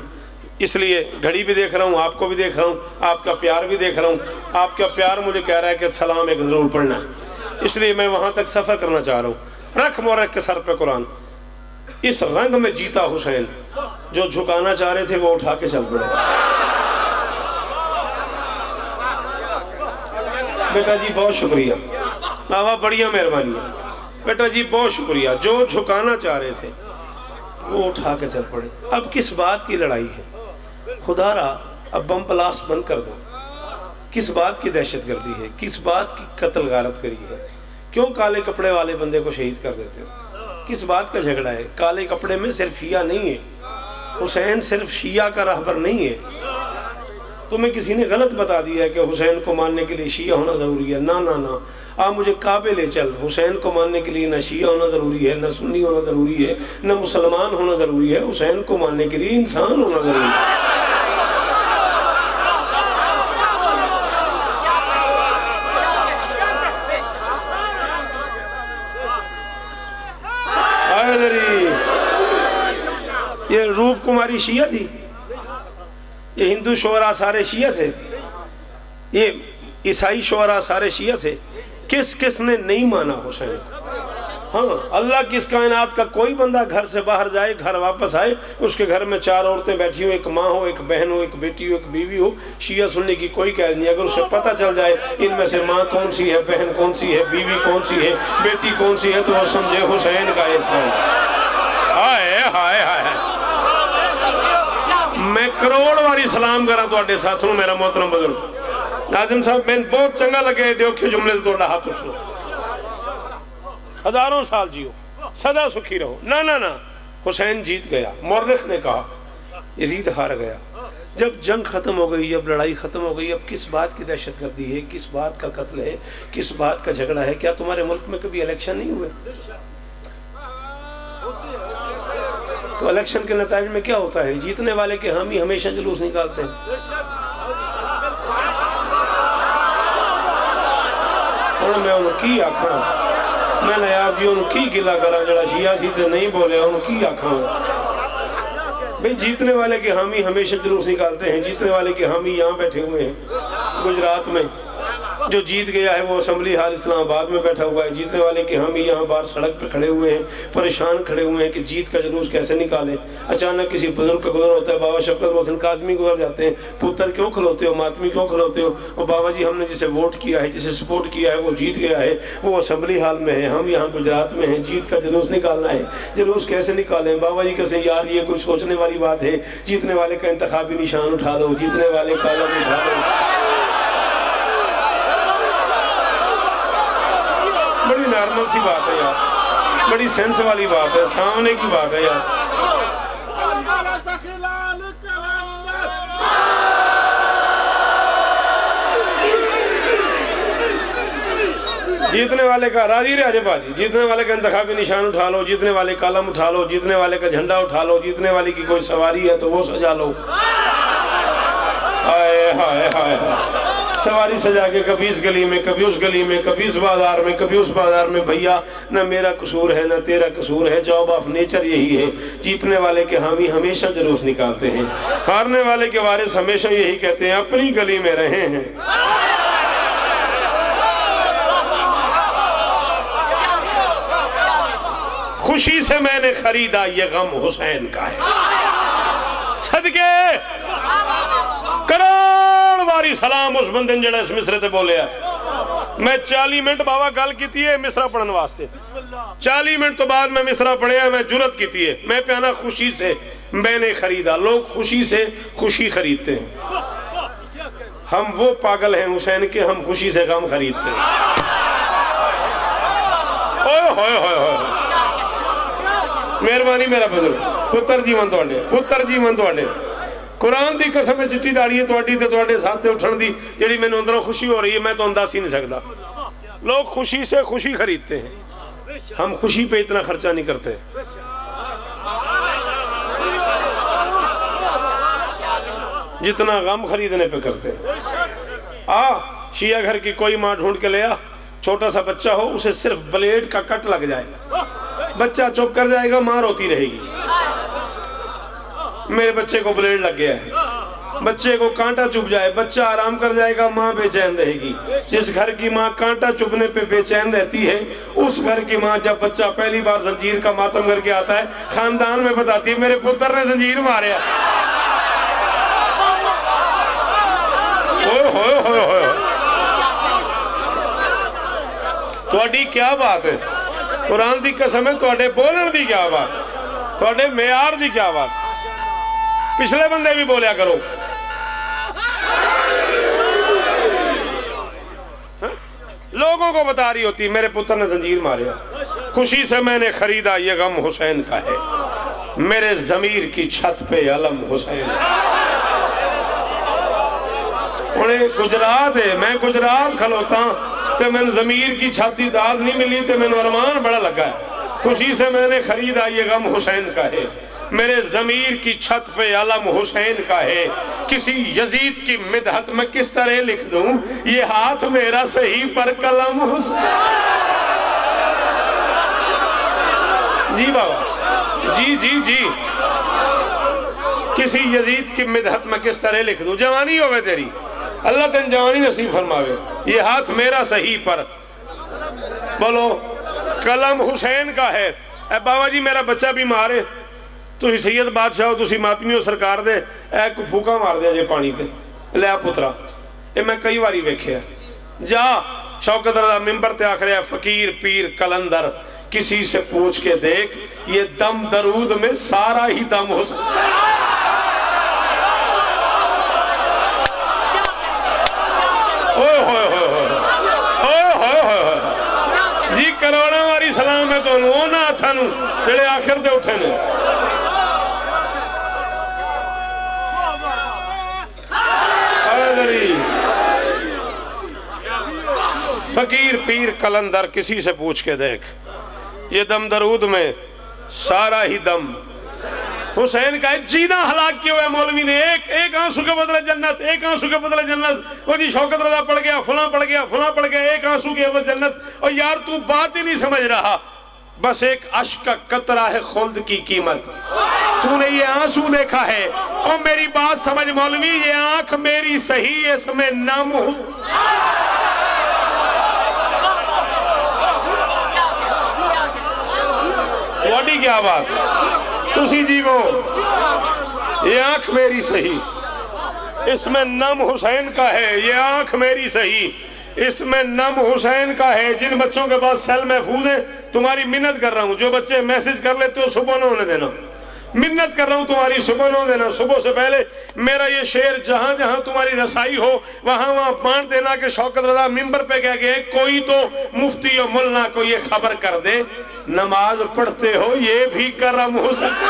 इसलिए घड़ी भी देख रहा हूँ, आपको भी देख रहा हूँ, आपका प्यार भी देख रहा हूँ। आपका प्यार मुझे कह रहा है कि सलाम एक ज़रूर पढ़ना। है इसलिए मैं वहाँ तक सफ़र करना चाह रहा हूँ। रख मोरख के सर पे कुरान। इस रंग में जीता हुसैन। जो झुकाना चाह रहे थे, वो उठा के चल पड़े। बेटा जी, बहुत शुक्रिया। बाबा, बढ़िया मेहरबानी है। बेटा जी, बहुत शुक्रिया। जो झुकाना चाह रहे थे, वो उठा के चल पड़े। अब किस बात की लड़ाई है? खुदारा अब बम ब्लास्ट बंद कर दो। किस बात की दहशत गर्दी है? किस बात की कत्ल गारत करी है? क्यों काले कपड़े वाले बंदे को शहीद कर देते हो? किस बात का झगड़ा है? काले कपड़े में सिर्फ़ शिया नहीं है। हुसैन सिर्फ़ शिया का रहबर नहीं है। तुम्हें किसी ने गलत बता दिया है कि हुसैन को मानने के लिए शिया होना ज़रूरी है? ना ना ना। आप मुझे काबे ले चल। हुसैन को मानने के लिए ना शिया होना ज़रूरी है, ना सुन्नी होना ज़रूरी है, ना मुसलमान होना ज़रूरी है। हुसैन को मानने के लिए इंसान होना ज़रूरी है। ये रूप कुमारी शिया थी। ये हिंदू शोरा सारे शिया थे। ये ईसाई शोरा सारे शिया थे। किस किस ने नहीं माना हुसैन? हाँ अल्लाह किस कायनात का कोई बंदा घर से बाहर जाए, घर वापस आए, उसके घर में चार औरतें बैठी हो, एक माँ हो, एक बहन हो, एक बेटी हो, एक बीवी हो, शिया सुनने की कोई कैद नहीं। अगर उसे पता चल जाए, इनमें से माँ कौन सी है, बहन कौन सी है, बीवी कौन सी है, बेटी कौन सी है तो वह समझे हुसैन का इस्लाम हाय हाय हाय। मैं करोड़ वाली सलाम करा तो साथ मेरा मोहतरम बदलू नाजिम साहब, मैं बहुत चंगा लगे देखे जुमले से तोड़ा हाथ उछो हज़ारों साल जियो, सदा सुखी रहो। ना ना ना, हुसैन जीत गया मोरख ने कहा, यजीद हार गया। जब जंग खत्म हो गई, जब लड़ाई खत्म हो गई, अब किस बात की दहशत गर्दी है, किस बात का कत्ल है, किस बात का झगड़ा है, क्या तुम्हारे मुल्क में कभी इलेक्शन नहीं हुए? तो इलेक्शन के नतज में क्या होता है? जीतने वाले के हम ही हमेशा जुलूस निकालते हैं। ਹੁਣ ਮੈਂ ਉਹਨੂੰ ਕੀ ਆਖਾਂ ਮੈਂ ਨਾਇਬ ਜੀ ਉਹਨੂੰ ਕੀ ਗਿਲਾ ਕਰਾਂ ਜਿਹੜਾ ਸ਼ੀਆ ਸੀ ਤੇ ਨਹੀਂ ਬੋਲਿਆ ਉਹਨੂੰ ਕੀ ਆਖਾਂ भाई जीतने वाले के हामी हमेशा जुलूस निकालते हैं जीतने वाले के हामी यहाँ बैठे हुए हैं गुजरात में जो जीत गया है वो असम्बली हाल इस्लामाबाद में बैठा हुआ है। जीतने वाले के हामी यहाँ बाहर सड़क पर खड़े हुए हैं, परेशान खड़े हुए हैं कि जीत का जुलूस कैसे निकालें। अचानक किसी बुज़ुर्ग का गुजर होता है, बाबा शफकत मोहसिन काजमी गुजर जाते हैं। पुत्र क्यों खिलौते हो, मातमी क्यों खिलौते हो? और बाबा जी हमने जिसे वोट किया है, जिसे सपोर्ट किया है, वो जीत गया है, वो असम्बली हाल में है। हम यहाँ गुजरात में हैं, जीत का जुलूस निकालना है। जुलूस कैसे निकालें? बाबा जी कैसे यार, ये कुछ सोचने वाली बात है। जीतने वाले का इंतखाबी निशान उठा लो, जीतने वाले कलम उठा लो। नॉर्मल सी बात है यार। बड़ी सेंस वाली बात है, सामने की बात है यार। जीतने वाले का, राज़ी राजे बाजी जीतने वाले का इंतखाबी निशान उठा लो, जीतने वाले कलम उठा लो, जीतने वाले का झंडा उठा लो, जीतने वाले की कोई सवारी है तो वो सजा लो। हाय हाय हाय। सवारी सजा के कभी इस गली में कभी उस गली में कभी उस बाज़ार में कभी उस बाज़ार में, भैया, न मेरा कसूर है, न तेरा कसूर है जॉब ऑफ़ नेचर यही है। जीतने वाले के हामी हमेशा जुलूस निकालते हैं। हारने वाले के वारिस हमेशा यही कहते हैं, अपनी गली में रहे हैं। खुशी से मैंने खरीदा ये गम हुसैन का है। सदके! बारी सलाम उस बंद ने इस मिसरे से बोलिया मैं चाली मिनट बाबा गल की है, मिसरा पढ़ने वास्ते। चाली मिनट तो बाद मैं मिसरा पढ़िया मैं जुरत की है। मैं प्याना खुशी से मैंने खरीदा। लोग खुशी से खुशी खरीदते हैं। हम वो पागल हैं हुसैन के, हम खुशी से गम खरीदते हैं। मेहरबानी मेरा बुज़ुर्ग। पुत्र जीवन तो थोड़े पुत्र जीवन तो थोड़े ਕੁਰਾਨ ਦੀ ਕਸਮ ਹੈ ਚਿੱਟੀ ਦਾੜੀ ਹੈ ਤੁਹਾਡੀ ਤੇ ਤੁਹਾਡੇ ਸਾਥ ਤੇ ਉੱਠਣ ਦੀ ਜਿਹੜੀ ਮੈਨੂੰ ਅੰਦਰੋਂ ਖੁਸ਼ੀ ਹੋ ਰਹੀ है मैं ਤੁਹਾਨੂੰ ਦੱਸ ही नहीं सकता लोग खुशी से खुशी खरीदते हैं हम खुशी पे इतना खर्चा नहीं करते जितना गम खरीदने पे करते हैं आ शिया घर की कोई माँ ढूंढ के ले आ छोटा सा बच्चा हो उसे सिर्फ ब्लेड का कट लग जाए बच्चा चुप कर जाएगा मां रोती रहेगी मेरे बच्चे को ब्लेड लग गया है बच्चे को कांटा चुभ जाए बच्चा आराम कर जाएगा माँ बेचैन रहेगी जिस घर की माँ कांटा चुभने पे बेचैन रहती है उस घर की माँ जब बच्चा पहली बार जंजीर का मातम करके आता है खानदान में बताती है मेरे पुत्र ने जंजीर मारे होए होए होए होए ਤੁਹਾਡੀ ਕੀ ਬਾਤ ਹੈ ਕੁਰਾਨ ਦੀ ਕਸਮ ਹੈ ਤੁਹਾਡੇ ਬੋਲਣ ਦੀ ਕੀ ਬਾਤ ਤੁਹਾਡੇ ਮਿਆਰ ਦੀ ਕੀ ਬਾਤ पिछले बंदे भी बोलिया करो। हाँ? लोगों को बता रही होती, मेरे पुत्र ने जंजीर मारिया। खुशी से मैंने खरीदा, ये गम हुसैन का है। मेरे जमीर की छत पे अलम हुसैन। उन्हें गुजरात है, मैं गुजरात खलोता तो मैं जमीर की छाती दाद नहीं मिली तो मैं अरमान बड़ा लगा। है खुशी से मैंने खरीदा, ये गम हुसैन का है। मेरे जमीर की छत पे अलम हुसैन का है। किसी यजीद की मिदहत में किस तरह लिख दूँ? ये हाथ मेरा सही पर कलम हुसैन। जी बाबा, जी जी जी। किसी यजीद की मिदहत में किस तरह लिख दूँ? जवानी होवे तेरी। अल्लाह तेन जवानी नसीब फरमावे। ये हाथ मेरा सही पर। बोलो, कलम हुसैन का है। बाबा जी, मेरा बच्चा बीमार है। ਤੁਸੀਂ ਸੈਦ ਬਾਦਸ਼ਾਹ ਤੁਸੀਂ ਮਾਤਮੀ ਹੋ ਸਰਕਾਰ ਦੇ ਐ ਕੋ ਫੂਕਾ ਮਾਰਦੇ ਜੇ ਪਾਣੀ ਤੇ। ਲੈ ਪੁੱਤਰਾ, ਇਹ ਮੈਂ ਕਈ ਵਾਰੀ ਵੇਖਿਆ। ਜਾ शौकत रजा मिंबर ते आखिर फकीर पीर कलंदर किसी से पूछ के देख ये दम दरूद में सारा ही दम हो सकता जी करोड़ा वाली सलाम है तुम आखिर दे उठे ने फकीर पीर कलंदर किसी से पूछ के देख। ये दम दरूद में सारा ही दम। हुसैन का जीना हलाक किया हुआ है मौलवी ने। एक एक आँसू के बदले जन्नत, एक आँसू के बदले जन्नत। वो जी शौकत रजा पड़ गया, फुला पड़ गया, फुला पड़ गया, एक आँसू के बदले जन्नत। और यार तू बात ही नहीं समझ रहा। बस एक अश का कतरा है खुल्द की कीमत। तूने ये आँसू देखा है। और मेरी बात समझ मौलवी, ये आँख मेरी सही है, इसमें नाम ਤੁਹਾਡੀ ਕੀ ਬਾਤ ਤੁਸੀਂ ਜੀਵੋ ये आंख मेरी सही इसमें नम हुसैन का है ये आंख मेरी सही इसमें नम हुसैन का है जिन बच्चों के पास सेल महफूज है तुम्हारी मिन्नत कर रहा हूं जो बच्चे मैसेज कर लेते हो सुबह न होने देना मिन्नत कर रहा हूँ तुम्हारी सुबह न देना सुबह से पहले मेरा ये शेर जहाँ जहाँ तुम्हारी रसाई हो, वहाँ वहाँ बांट देना कि शौकत रजा मिंबर पे कह गए कोई तो मुफ्ती और मुल्ला को ये खबर कर दे। नमाज़ पढ़ते हो, ये भी करम हो सकता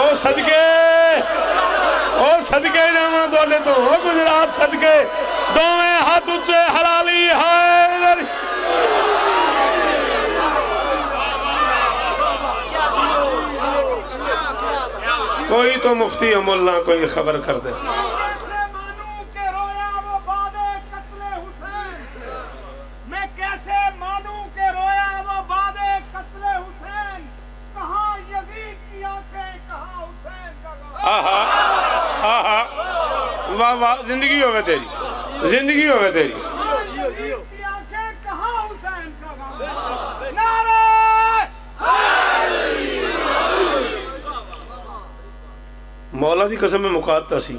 ओ सदके ओ सदके जावा दोले तो ओ गुजरात सदके, दोवें हाथ उच्चे, हलाली है कोई तो मुफ्ती और मुल्ला कोई खबर कर दे कैसे मानूं कि रोया वो बादे कत्ले हुसैन मैं कैसे मानूं कि रोया वो बादे कत्ले हुसैन कहाँ यजीद तो मुफ्ती कहाँ हुसैन का खबर कर दे वाह वाह ज़िंदगी होवे तेरी ज़िंदगी होवे तेरी कहाँ यजीद की आँखें कहाँ हुसैन का गम नारे मौला की कसम में मुकाता सी।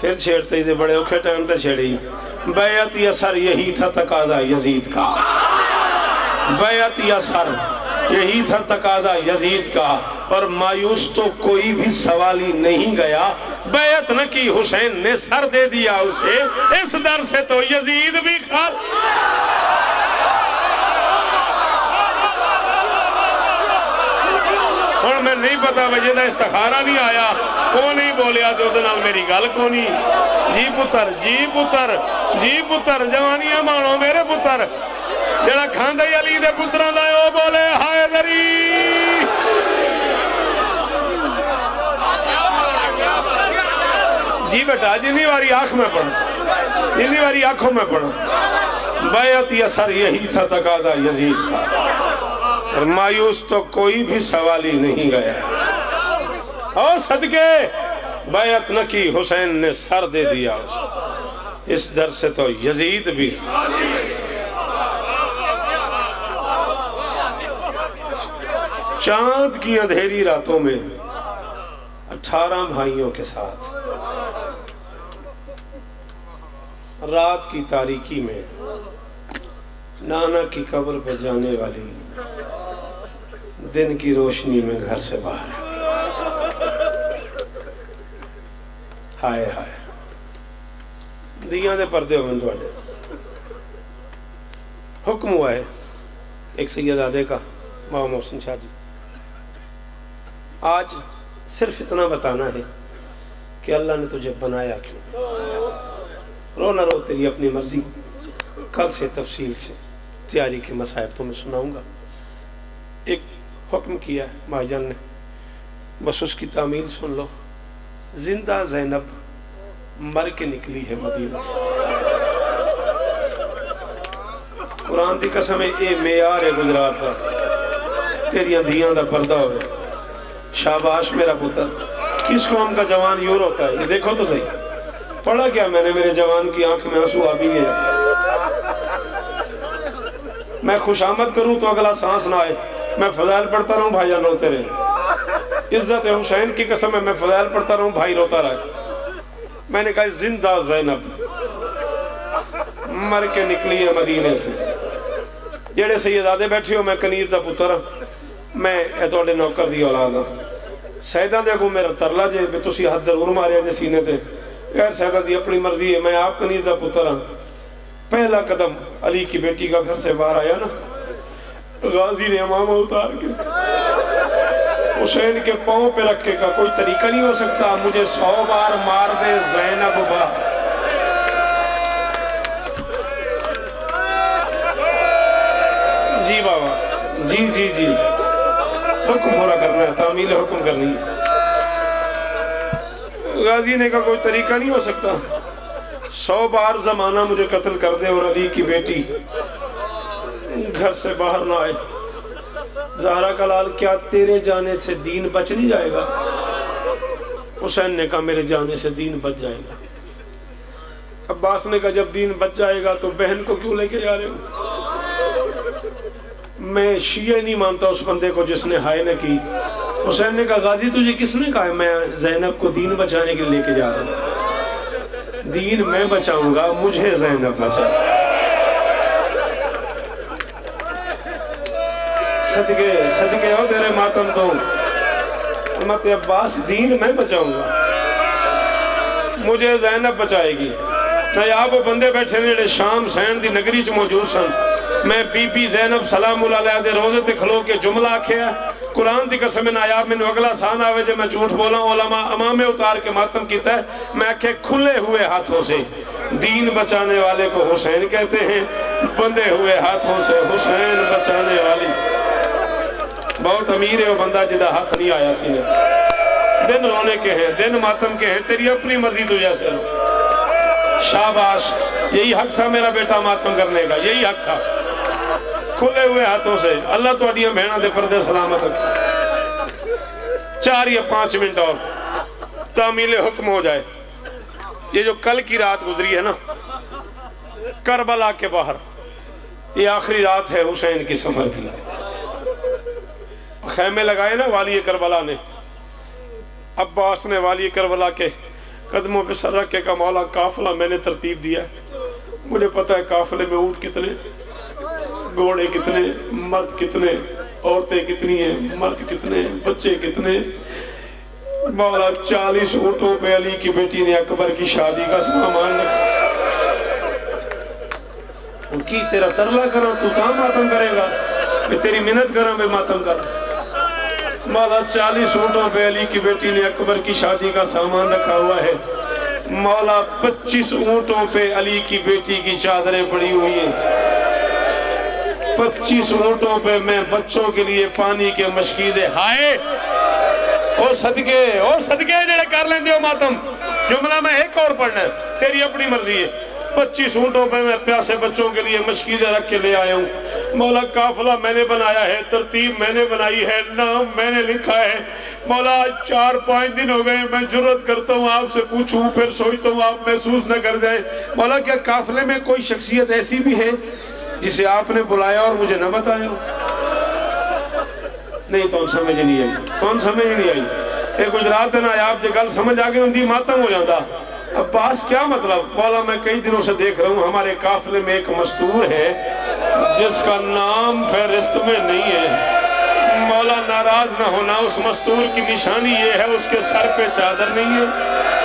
फिर छेड़ते थे बड़े औखे टाइम पे छेड़ी। बैत असर यही था तकाजा यजीद का। बैत असर यही था तकाजा यजीद का। और मायूस तो कोई भी सवाल ही नहीं गया। बैत न की हुसैन ने सर दे दिया उसे। इस दर से तो यजीद भी खा नहीं पता वजह का इस्तारा नहीं आया, कौन नहीं बोलिया तो मेरी गल को जी पुत्र जी पुत्र जी पुत्र, जवानियाँ मानो मेरे पुत्र। जरा खांदा अली के पुत्रों का वह बोले, हाय दरी। जी बेटा, जिन्नी बारी आख में पढ़ो जिन्नी बारी आँखों में पढ़ो बैत असर यही था तकादा यजीद था। और मायूस तो कोई भी सवाल ही नहीं गया। और सदके बैत न की हुसैन ने सर दे दिया उसे इस दर से तो यजीद भी चाँद की अंधेरी रातों में अठारह भाइयों के साथ, रात की तारीकी में, नाना की कब्र पर जाने वाली दिन की रोशनी में घर से बाहर। हाय हाय। दिया होवन थोड़े हुक्म हुआ है। एक सैयदादे का मामा मोहसिन शाह जी। आज सिर्फ़ इतना बताना है कि अल्लाह ने तुझे बनाया क्यों? रो ना रो तेरी अपनी मर्ज़ी। कल से तफसील से तैयारी के मसायब तुम्हें सुनाऊँगा। एक हुक्म किया है भाईजान ने, बस उसकी तामील सुन लो। ज़िंदा जैनब मर के निकली है मदीना। कुरान की कसम है, ये मेयार है गुजरात का। तेरिया धियाँ का पर्दा हो शाबाश मेरा पुत्र। किस कौम का जवान यूर होता है? ये देखो तो सही। पढ़ा क्या मैंने? मेरे जवान की आँख में आँसू आ भी गए। मैं खुशामद करूँ तो अगला सांस ना आए। मैं फजायल पढ़ता रहूँ भाईजान रोते रहे। इज़्ज़त हुसैन की कसम है, मैं फजायल पढ़ता रहूँ, भाई रोता रहा। मैंने कहा, ज़िंदा जैनब, मर के निकली है मदीने से। जेड़े सईदादे बैठे हो, मैं कनीज का पुत्र मैं थोड़े नौकर की औलाद हाँ। सहदा दे मेरा तरला जे तो तुम हथ ज़रूर मारिया जे सीने ते। यार सहदा की अपनी मर्ज़ी है, मैं आप कनीज का पुत्र हाँ। पहला कदम अली की बेटी का घर से बाहर आया ना। गाजी ने अमामा उतार के। हुसैन के पाँव पे रखे का कोई तरीका नहीं हो सकता। मुझे सौ बार मार दे जैनब बा। जी बाबा, जी जी जी। हुक्म पूरा करना है, तामील हुक्म करनी है। गाजी ने का कोई तरीका नहीं हो सकता। सौ बार जमाना मुझे कत्ल कर दे और अली की बेटी। घर से बाहर ना आए। जहरा का लाल, क्या तेरे जाने से दीन बच नहीं जाएगा? हुसैन ने कहा मेरे जाने से दीन बच जाएगा। अब्बास ने कहा, जब दीन बच जाएगा तो बहन को क्यों लेके जा रहे हो? मैं शिया नहीं मानता उस बंदे को जिसने हाय न की। हुसैन ने कहा गाजी, तुझे किसने कहा है, मैं जैनब को दीन बचाने के लिए लेके जा रहा हूँ? दीन मैं बचाऊँगा, मुझे जैनब बचा। सदके सदके हो तेरे मातम तो। मत अब्बास दीन मैं बचाऊँगा। मुझे जैनब बचाएगी। नायाब बंदे बैठे जेह्ड़े शाम सैन दी नगरी च मौजूद सन। मैं बीबी जैनब सलाम दे रोज़े ते खलो के जुमला आखिया कुरान दी कसम नायाब मैंने अगला सान आवे जो मैं झूठ बोला ओलामा अमामे उतार के मातम किया है। मैं आखे खुले हुए हाथों से। दीन बचाने वाले को हुसैन कहते हैं बंधे हुए हाथों से हुसैन बचाने वाली। बहुत अमीर है, वो बंदा जिदा हाथ नहीं आया सी। ने दिन रोने के है, दिन मातम के हैं, तेरी अपनी मर्ज़ी तू जैसे शाबाश, यही हक था मेरा बेटा मातम करने का, यही हक था। खुले हुए हाथों से, अल्लाह थोड़िया बहना के पर्दे सलामत रखे। चार या पाँच मिनट और, तामील हुक्म हो जाए। ये जो कल की रात गुजरी है ना, करबला के बाहर, ये आखिरी रात है हुसैन की सफ़र की खेमे लगाए ना वाली करबला ने। अब्बास ने वाली करबला के कदमों पे सर रखे का मौला काफिला मैंने तरतीब दिया। मुझे पता है काफिले में ऊँट कितने, घोड़े कितने, मर्द कितने, औरतें कितनी हैं, मर्द कितने, बच्चे कितने। मौला चालीस ऊँटों पे अली की बेटी ने अकबर की शादी का सामान रखा। तेरा तरला करा, तू कहा मातम करेगा? मैं तेरी मिन्नत करा, मैं मातम कर। मौला चालीस ऊँटों पे अली की बेटी ने अकबर की शादी का सामान रखा हुआ है। मौला पच्चीस ऊँटों पे अली की बेटी की चादरें पड़ी हुई है। पच्चीस ऊँटों पे मैं बच्चों के लिए पानी के मशकीदे हाय। और सदके और सदके जेड़े कर लेंगे हो मातम, जुमला मैं एक और पढ़ना है, तेरी अपनी मर्ज़ी है। पच्चीस ऊँटों पे मैं प्यासे बच्चों के लिए मशकीदे रख के ले आया हूँ। मौला काफिला मैंने बनाया है, तरतीब मैंने बनाई है, नाम मैंने लिखा है। मौला, चार पाँच दिन हो गए, मैं ज़रूरत करता हूँ, आपसे पूछूँ, फिर सोचता हूँ, आप महसूस न कर जाए। मौला, क्या काफिले में कोई शख्सियत ऐसी भी है जिसे आपने बुलाया और मुझे न बताया? नहीं तो समझ नहीं आई। तो समझ नहीं आई। ये गुजरात ना, आप जो गल समझ आ गई, उनकी मातम हो जाता। अब्बास, क्या मतलब? मौला, मैं कई दिनों से देख रहा हूँ, हमारे काफिले में एक मस्तूर है, जिसका नाम फहरिस्त में नहीं है। मौला नाराज़ ना होना, उस मस्तूर की निशानी ये है, उसके सर पे चादर नहीं है,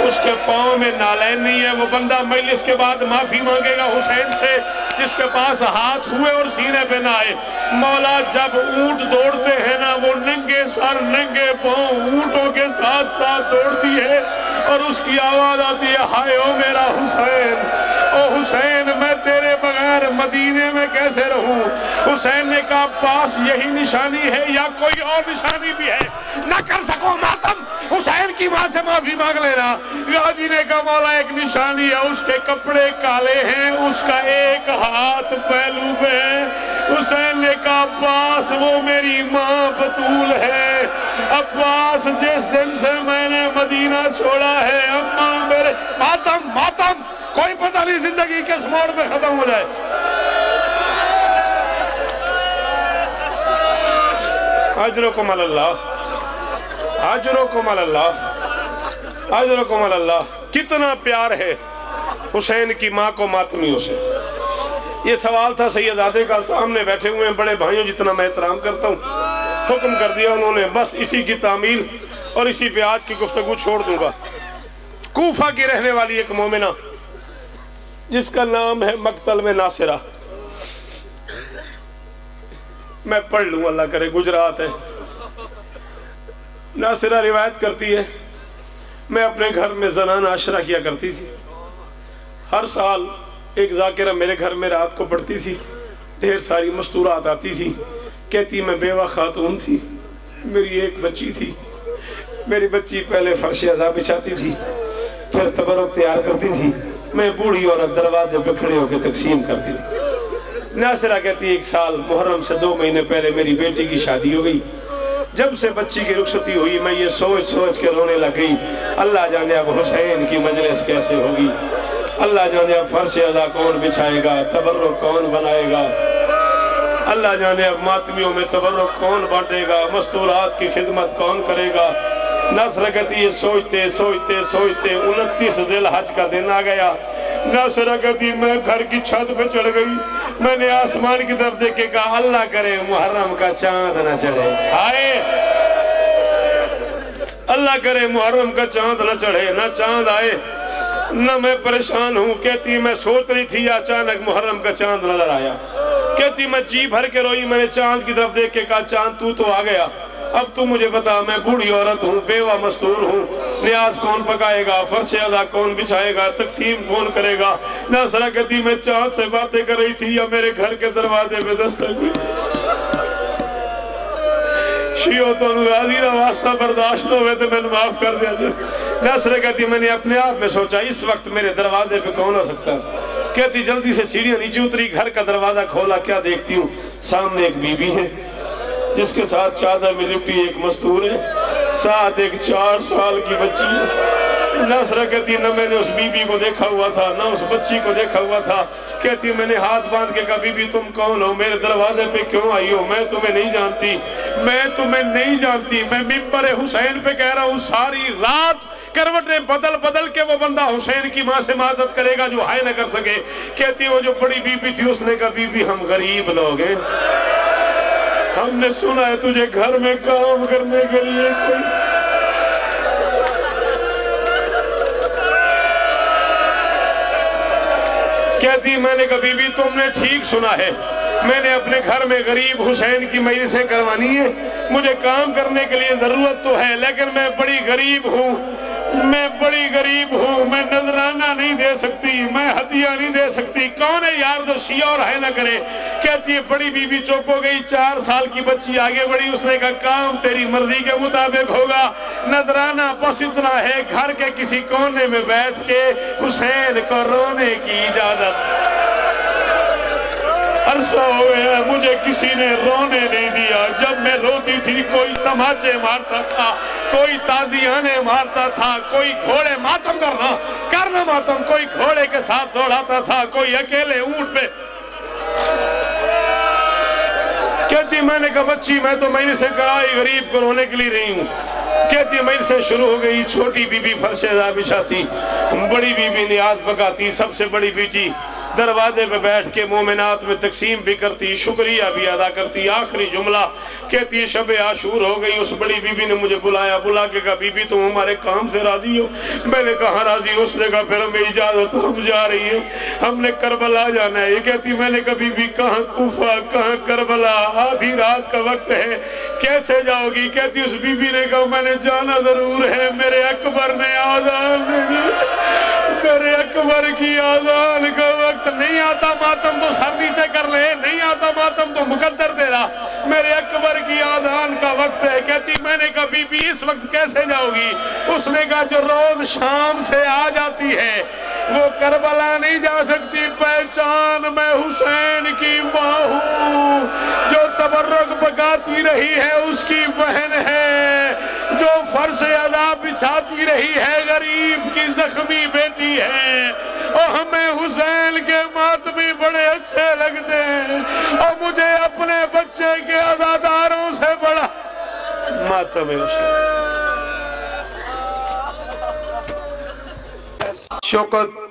उसके पाँव में नालैन नहीं है, वो बंदा मजलिस के बाद माफ़ी मांगेगा हुसैन से, जिसके पास हाथ हुए और सीने पे ना आए। मौला जब ऊँट दौड़ते हैं ना, वो नंगे सर, नंगे पाँव ऊंटों के साथ साथ दौड़ती है, और उसकी आवाज़ आती है, हाय ओ मेरा हुसैन ओ हुसैन, मैं तेरे बगैर मदीने में कैसे रहूँ? हुसैन ने कहा, पास यही निशानी है या कोई और निशानी भी है? ना कर सको मातम। हुसैन की माँ से माफ़ी मांग लेना। गाजी ने कहा, मौला, एक निशानी है, उसके कपड़े काले हैं, उसका एक हाथ पहलू पे हुसैन ने कहा, अब्बास, वो मेरी माँ बतूल है। अब्बास, जिस दिन से मैंने मदीना छोड़ा है, अम्मा मेरे मातम मातम। कोई पता नहीं ज़िंदगी किस मोड़ में खत्म हो जाए। अजरो को अल्लाह अजरो को अल्लाह अजरो को अल्लाह कितना प्यार है हुसैन की माँ को मातमियों से। ये सवाल था सैयदादे का, सामने बैठे हुए हैं, बड़े भाइयों, जितना मैं एहतराम करता हूँ। हुक्म कर दिया उन्होंने, बस इसी की तामील और इसी पे आज की गुफ्तगु छोड़ दूँगा। कूफा की रहने वाली एक मोमिना जिसका नाम है मकतल में नासिरा। मैं पढ़ लू, अल्लाह करे, गुजरात है। नासिरा रिवायत करती है, मैं अपने घर में जनान आशरा किया करती थी। हर साल एक जाकिरा मेरे घर में रात को पड़ती थी, ढेर सारी मस्तूरात आती थी, कहती, मैं बेवा खातून थी, मेरी एक बच्ची थी, मेरी बच्ची पहले फर्श अजा बिछाती थी, फिर तबरक तैयार करती थी मैं बूढ़ी औरत दरवाजे पे खड़े होकर तकसीम करती थी। नासिरा कहती, एक साल मुहर्रम से दो महीने पहले मेरी बेटी की शादी हो गई। जब से बच्ची की रुखसती हुई, मैं ये सोच सोच के रोने लग गई। अल्लाह जाने अब हुसैन की मजलिस कैसे होगी? अल्लाह जाने अब फर्श अदा कौन बिछाएगा? तबर्रुक कौन बनाएगा? अल्लाह जाने अब मातमियों में तबर्रुक कौन बांटेगा? मस्तूरात की खिदमत कौन करेगा? नसर कहती ये सोचते सोचते सोचते उनतीस जिल हज का दिन आ गया। नसर कहती मैं घर की छत पे चढ़ गई। मैंने आसमान की तरफ़ देखे कहा, अल्लाह करे, मुहर्रम का चाँद न चढ़े। आए अल्लाह करे, मुहर्रम का चाँद न चढ़े, ना चाँद आए। न मैं परेशान हूँ। कहती, मैं सोच रही थी, अचानक मुहर्रम का चाँद नज़र आया। कहती, मैं जी भर के रोई, मैंने चाँद की तरफ़ देख के कहा, चाँद तू तो आ गया। अब तू मुझे बता, मैं बूढ़ी औरत हूँ, बेवा मस्तूर हूँ। न्याज कौन पकाएगा फर्श अदा कौन बिछाएगा, तकसीम कौन करेगा? ना कहती मैं चाँद से बातें कर रही थी, या मेरे घर के दरवाजे पे दस्तक तो वास्ता बर्दाश्त हो गए तो मैंने माफ़ कर दिया। कहती मैंने अपने आप में सोचा, इस वक्त मेरे दरवाजे पे कौन हो सकता? कहती, जल्दी से सीढ़ियाँ नीचे उतरी, घर का दरवाज़ा खोला, क्या देखती हूँ? सामने एक बीबी है। जिसके साथ चादर में लिपटी एक मस्तूर है, साथ एक चार साल की बच्ची है। कहती न मैंने उस बीबी को देखा हुआ था, न उस बच्ची को देखा हुआ था। कहती, मैंने हाथ बाँध के कहा, बीबी, तुम कौन हो? मेरे दरवाजे पे क्यों आई हो? मैं तुम्हें नहीं जानती। मैं तुम्हें नहीं जानती। मैं मिम्बर हुसैन पे कह रहा हूँ, सारी रात करवटें बदल बदल के वो बंदा हुसैन की माँ से माजत करेगा जो हाय न कर सके। कहती, वो जो बड़ी बीबी थी, उसने कहा, बीबी, हम गरीब लोग हैं। हमने सुना है तुझे घर में काम करने के लिए कोई। कहती मैंने कभी भी तुमने ठीक सुना है। मैंने अपने घर में गरीब हुसैन की मजलिसें करवानी है। मुझे काम करने के लिए ज़रूरत तो है, लेकिन मैं बड़ी गरीब हूँ। मैं बड़ी गरीब हूँ, मैं नजराना नहीं दे सकती, मैं हदिया नहीं दे सकती। कौन है यार जो शिया और है ना करे? कहती है, बड़ी बीबी चुप हो गई, चार साल की बच्ची आगे बढ़ी, उसने कहा, काम तेरी मर्ज़ी के मुताबिक होगा। नजराना बस इतना है, घर के किसी कोने में बैठ के हुसैन को रोने की इजाज़त। अरसा हो गया मुझे किसी ने रोने नहीं दिया। जब मैं रोती थी, कोई तमाचे मारता था, कोई ताजियाने मारता था, कोई घोड़े मातम करना करना मातम, कोई घोड़े के साथ दौड़ाता था, कोई अकेले ऊँट पे। कहती, मैंने कहा, बच्ची, मैं तो महीने से कराई गरीब को रोने के लिए रही हूँ। कहती, महीने से शुरू हो गई, छोटी बीबी फरशेदा बिछाती, बड़ी बीबी नियाज पकाती सबसे बड़ी बेटी दरवाजे पे बैठ के मोमिनात में तकसीम भी करती, शुक्रिया भी अदा करती। आखिरी जुमला, कहती है, शब आशूर हो गई, उस बड़ी बीबी ने मुझे बुलाया। बुला के कहा, बीबी, तुम हमारे काम से राज़ी हो? मैंने कहा राज़ी। उसने कहा, फिर हमें इजाज़त हम जा रही है। हमने करबला जाना है। ये कहती, मैंने कभी भी कहा कुफा कहा करबला? आधी रात का वक्त है। कैसे जाओगी? कहती, उस बीबी ने कहा, मैंने जाना ज़रूर है। मेरे अकबर ने आज़ाद मेरे अकबर की आजान का वक्त। नहीं आता मातम तो सर नीचे कर ले, नहीं आता मातम तो मुकद्दर तेरा। मेरे अकबर की आजान का वक्त है। कहती, मैंने कहा, बीबी, इस वक्त कैसे जाओगी? उसने कहा, जो रोज शाम से आ जाती है वो करबला नहीं जा सकती, पहचान मैं हुसैन की माँ हूँ। जो तबर्रक पकाती रही है, उसकी बहन है। जो फर्श अदा बिछाती रही है, गरीब की जख्मी बेटी है। और हमें हुसैन के मातमी बड़े अच्छे लगते हैं। और मुझे अपने बच्चे के अदादारों से बड़ा मातम हुसैन। शौकत